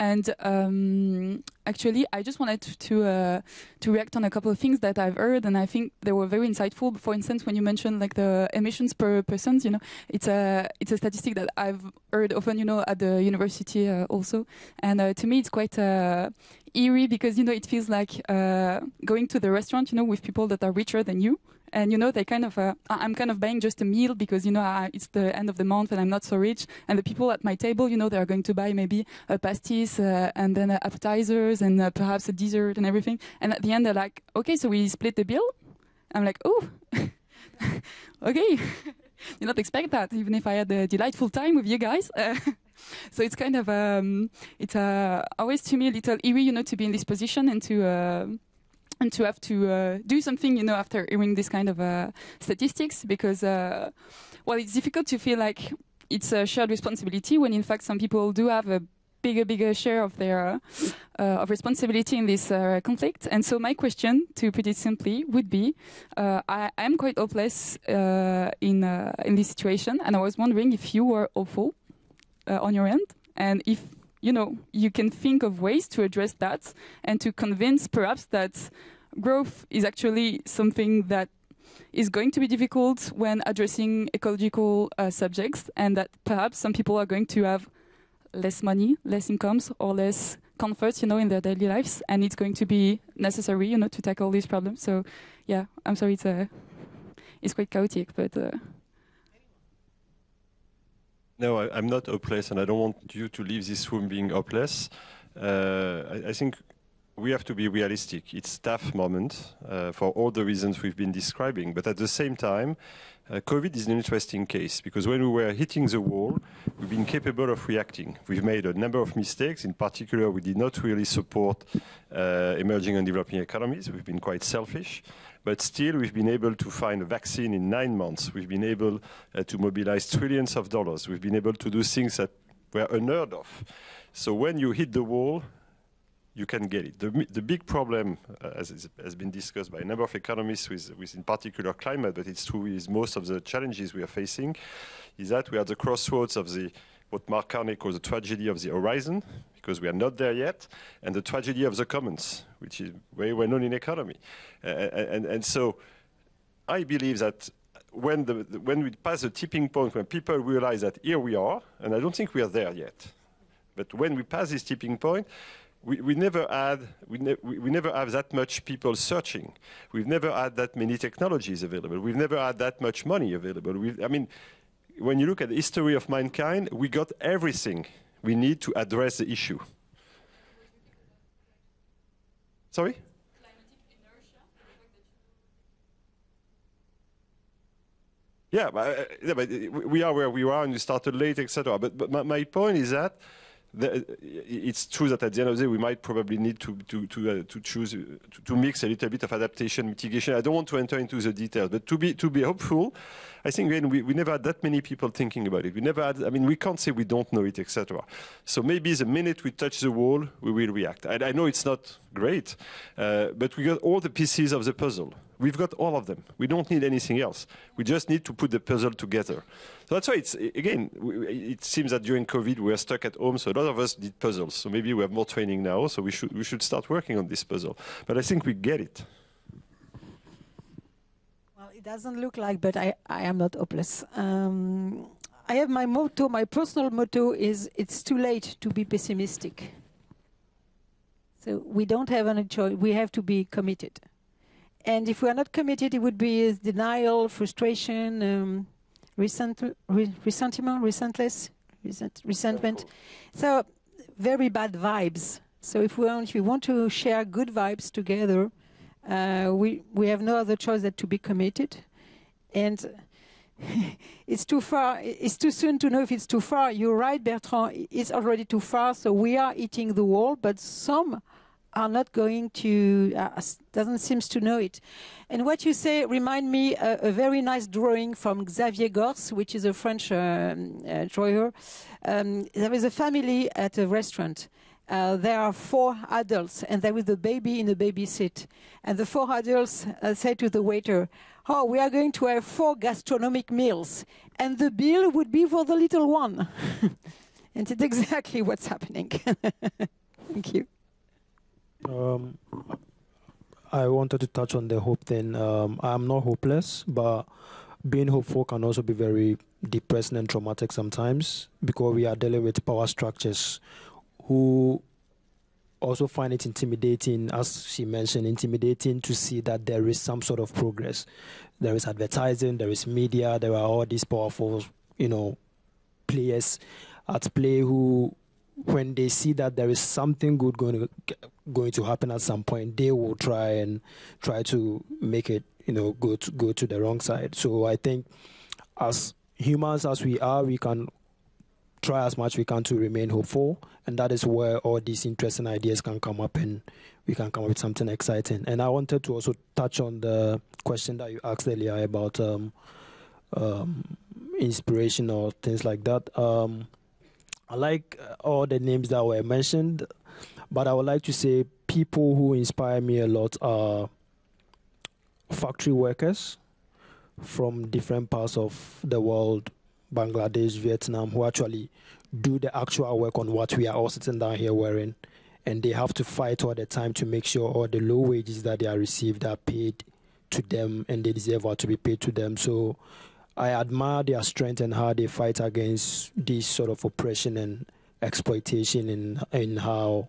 S9: And um, actually, I just wanted to uh, to react on a couple of things that I've heard, and I think they were very insightful. For instance, when you mentioned like the emissions per person, you know, it's a it's a statistic that I've heard often, you know, at the university uh, also. And uh, to me, it's quite uh, eerie because you know it feels like uh, going to the restaurant, you know, with people that are richer than you and you know they kind of uh, i'm kind of buying just a meal because you know I, it's the end of the month and i'm not so rich. And the people at my table you know they're going to buy maybe a pastis uh, and then uh, appetizers and uh, perhaps a dessert and everything. And at the end they're like okay so we split the bill? I'm like oh okay. Did not expect that even if i had a delightful time with you guys. So it's kind of um, it's uh, always to me a little eerie, you know, to be in this position and to uh, and to have to uh, do something, you know, after hearing this kind of uh, statistics, because uh, well, it's difficult to feel like it's a shared responsibility when in fact some people do have a bigger, bigger share of their uh, of responsibility in this uh, conflict. And so my question, to put it simply, would be: uh, I am quite hopeless in in this situation, and I was wondering if you were hopeful on your end, and if you know, you can think of ways to address that and to convince perhaps that growth is actually something that is going to be difficult when addressing ecological uh, subjects and that perhaps some people are going to have less money, less incomes or less comfort, you know, in their daily lives and it's going to be necessary, you know, to tackle these problems. So yeah, I'm sorry, it's, uh, it's quite chaotic, but uh,
S2: no, I, am not hopeless, and I don't want you to leave this room being hopeless. Uh, I, I, think we have to be realistic. It's tough moment uh, for all the reasons we've been describing, but at the same time, uh, COVID is an interesting case because when we were hitting the wall, we've been capable of reacting. We've made a number of mistakes. In particular, we did not really support uh, emerging and developing economies. We've been quite selfish. But still, we've been able to find a vaccine in nine months. We've been able uh, to mobilize trillions of dollars. We've been able to do things that were unheard of. So when you hit the wall, you can get it. The, the big problem, uh, as has been discussed by a number of economists with, with in particular climate, but it's true with most of the challenges we are facing, is that we are at the crossroads of the what Mark Carney calls the tragedy of the horizon, because we are not there yet, and the tragedy of the commons, which is very well known in economy. And, and so I believe that when, the, when we pass the tipping point, when people realize that here we are, and I don't think we are there yet, But when we pass this tipping point, we, we never had we, ne we never have that much people searching. We've never had that many technologies available. We've never had that much money available. We've, I mean, when you look at the history of mankind, we got everything we need to address the issue. Sorry? Yeah, but, uh, yeah, but we are where we are and we started late, etc. But, but my, my point is that the, it's true that at the end of the day we might probably need to to to, uh, to choose uh, to, to, mix a little bit of adaptation mitigation. I don't want to enter into the details, but to be to be hopeful, I think again we, we never had that many people thinking about it. We never had. I mean, we can't say we don't know it, etc. So maybe the minute we touch the wall, we will react. I, I know it's not great, uh, but we got all the pieces of the puzzle. We've got all of them. We don't need anything else. We just need to put the puzzle together. So that's why it's, again, it seems that during COVID we were stuck at home, so a lot of us did puzzles. So maybe we have more training now, so we should, we should start working on this puzzle. But I think we get it.
S7: Doesn't look like, but I, I am not hopeless. Um, I have my motto, my personal motto is it's too late to be pessimistic. So we don't have any choice. We have to be committed. And if we are not committed, it would be denial, frustration, um, resent, re resentment, resentless, resent, resentment. So very bad vibes. So if we, want, if we want to share good vibes together, uh, we we have no other choice than to be committed. And it's too far. It's too soon to know if it's too far. You're right, Bertrand. It's already too far. So we are eating the wall, but some are not going to uh, doesn't seems to know it. And what you say remind me a, a very nice drawing from Xavier Gorce, which is a French uh, uh, drawer. Um, there is a family at a restaurant. Uh, there are four adults, and there is a baby in a baby seat. And the four adults uh, say to the waiter, "Oh, we are going to have four gastronomic meals, and the bill would be for the little one." and it's exactly what's happening. Thank you.
S6: Um, I wanted to touch on the hope thing. Um, I'm not hopeless, but being hopeful can also be very depressing and traumatic sometimes because we are dealing with power structures who also find it intimidating, as she mentioned, intimidating to see that there is some sort of progress. There is advertising, there is media, there are all these powerful, you know, players at play who when they see that there is something good going to going to happen at some point, they will try and try to make it, you know, go to go to the wrong side. So I think, as humans as we are, we can try as much we can to remain hopeful, and that is where all these interesting ideas can come up, and we can come up with something exciting. And I wanted to also touch on the question that you asked earlier about um, um, inspiration or things like that. Um, I like uh, all the names that were mentioned, but I would like to say people who inspire me a lot are factory workers from different parts of the world, Bangladesh, Vietnam, who actually do the actual work on what we are all sitting down here wearing. And they have to fight all the time to make sure all the low wages that they are received are paid to them and they deserve to be paid to them. So I admire their strength and how they fight against this sort of oppression and exploitation and, in how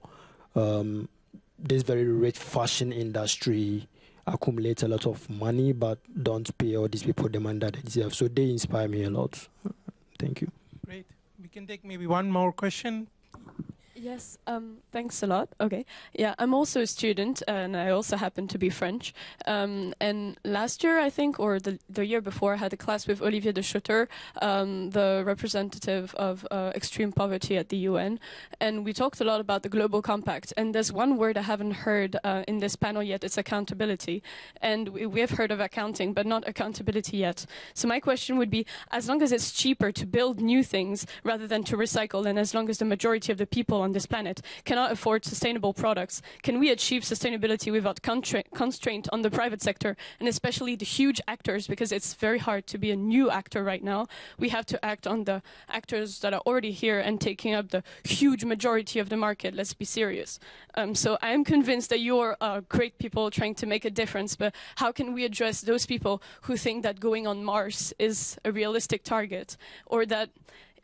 S6: um, this very rich fashion industry accumulates a lot of money but don't pay all these people the money that they deserve. So they inspire me a lot. Thank you.
S1: Great. We can take maybe one more question.
S10: Yes, um, thanks a lot. Okay. Yeah, I'm also a student and I also happen to be French. Um, and last year, I think, or the, the year before, I had a class with Olivier de Schutter, um, the representative of uh, extreme poverty at the UN. And we talked a lot about the global compact. And there's one word I haven't heard uh, in this panel yet it's accountability. And we, we have heard of accounting, but not accountability yet. So my question would be as long as it's cheaper to build new things rather than to recycle, and as long as the majority of the people on this planet cannot afford sustainable products, can we achieve sustainability without constraint on the private sector and especially the huge actors? Because it's very hard to be a new actor right now. We have to act on the actors that are already here and taking up the huge majority of the market. Let's be serious. Um, so I am convinced that you're uh, great people trying to make a difference, but how can we address those people who think that going on Mars is a realistic target or that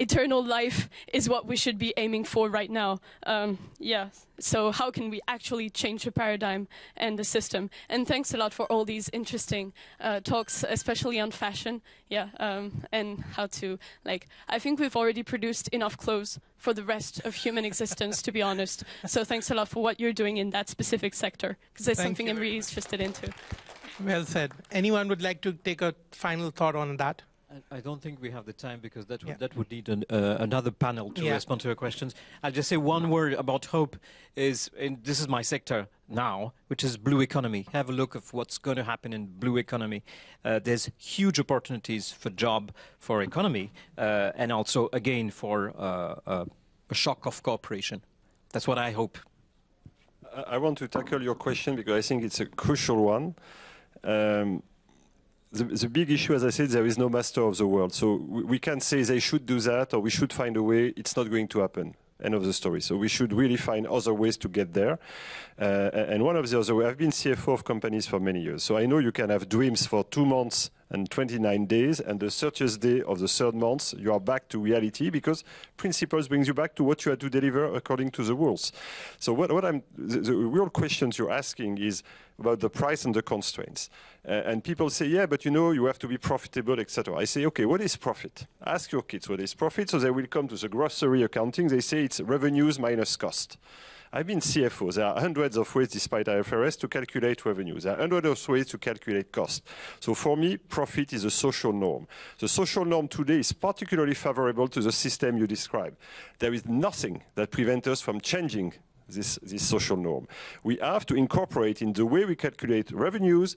S10: eternal life is what we should be aiming for right now. Um, yeah. So how can we actually change the paradigm and the system? And thanks a lot for all these interesting uh, talks, especially on fashion. Yeah, um, and how to like. I think we've already produced enough clothes for the rest of human existence, to be honest. So thanks a lot for what you're doing in that specific sector, because
S1: Thank
S10: something I'm really interested into.
S1: Well said. Anyone would like to take a final thought on that?
S3: I- I don't think we have the time because that would,
S1: Yeah.
S3: that would need an, uh, another panel to
S1: Yeah.
S3: respond to your questions. I'll just say one word about hope. Is and this is my sector now, which is blue economy. Have a look of what's going to happen in blue economy. Uh, there's huge opportunities for job, for economy, uh, and also again for uh, uh, a shock of cooperation. That's what I hope.
S2: I I want to tackle your question because I think it's a crucial one. Um, the, the big issue, as I said, there is no master of the world. So we, we can say they should do that or we should find a way. It's not going to happen. End of the story. So we should really find other ways to get there. Uh, and one of the other ways, I've been CFO of companies for many years. So I know you can have dreams for two months and 29 days, and the 30th day of the third month, you are back to reality because principles brings you back to what you had to deliver according to the rules. So what, what I'm, the, the real questions you're asking is about the price and the constraints. Uh, and people say, yeah, but you know, you have to be profitable, etc. I say, okay, what is profit? Ask your kids what is profit, so they will come to the grocery accounting. They say it's revenues minus cost. I've been CFO. There are hundreds of ways, despite IFRS, to calculate revenues. There are hundreds of ways to calculate cost. So for me, profit is a social norm. The social norm today is particularly favorable to the system you describe. There is nothing that prevents us from changing this, this social norm. We have to incorporate in the way we calculate revenues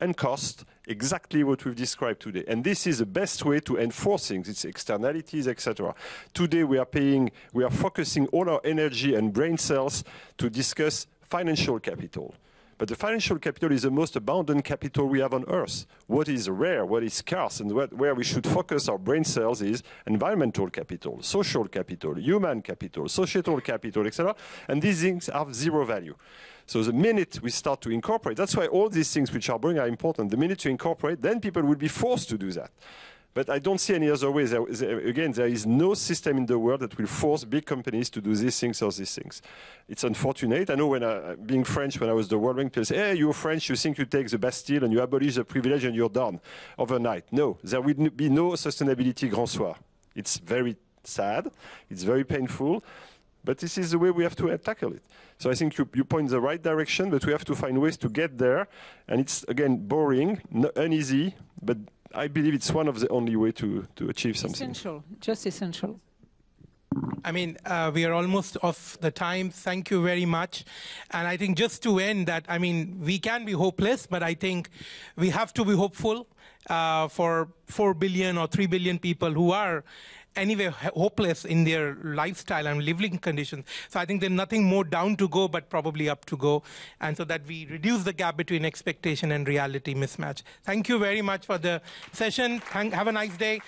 S2: and cost exactly what we've described today. And this is the best way to enforce things, its externalities, etc. Today we are paying, we are focusing all our energy and brain cells to discuss financial capital. But the financial capital is the most abundant capital we have on Earth. What is rare, what is scarce, and what, where we should focus our brain cells is environmental capital, social capital, human capital, societal capital, etc. And these things have zero value. So the minute we start to incorporate, that's why all these things which are bring are important. The minute you incorporate, then people will be forced to do that. But I don't see any other way. There, there, again, there is no system in the world that will force big companies to do these things or these things. It's unfortunate. I know when I, being French, when I was the World Bank, people say, hey, you're French, you think you take the Bastille and you abolish the privilege and you're done overnight. No, there will be no sustainability grand soir. It's very sad. It's very painful. But this is the way we have to tackle it. So I think you, you point the right direction, but we have to find ways to get there. And it's, again, boring, n- uneasy, but I believe it's one of the only way to, to achieve something.
S7: Essential, just essential.
S1: I mean, uh, we are almost off the time. Thank you very much. And I think just to end that, I mean, we can be hopeless, but I think we have to be hopeful uh, for 4 billion or 3 billion people who are anyway hopeless in their lifestyle and living conditions. So I think there's nothing more down to go, but probably up to go. And so that we reduce the gap between expectation and reality mismatch. Thank you very much for the session. Thank, have a nice day.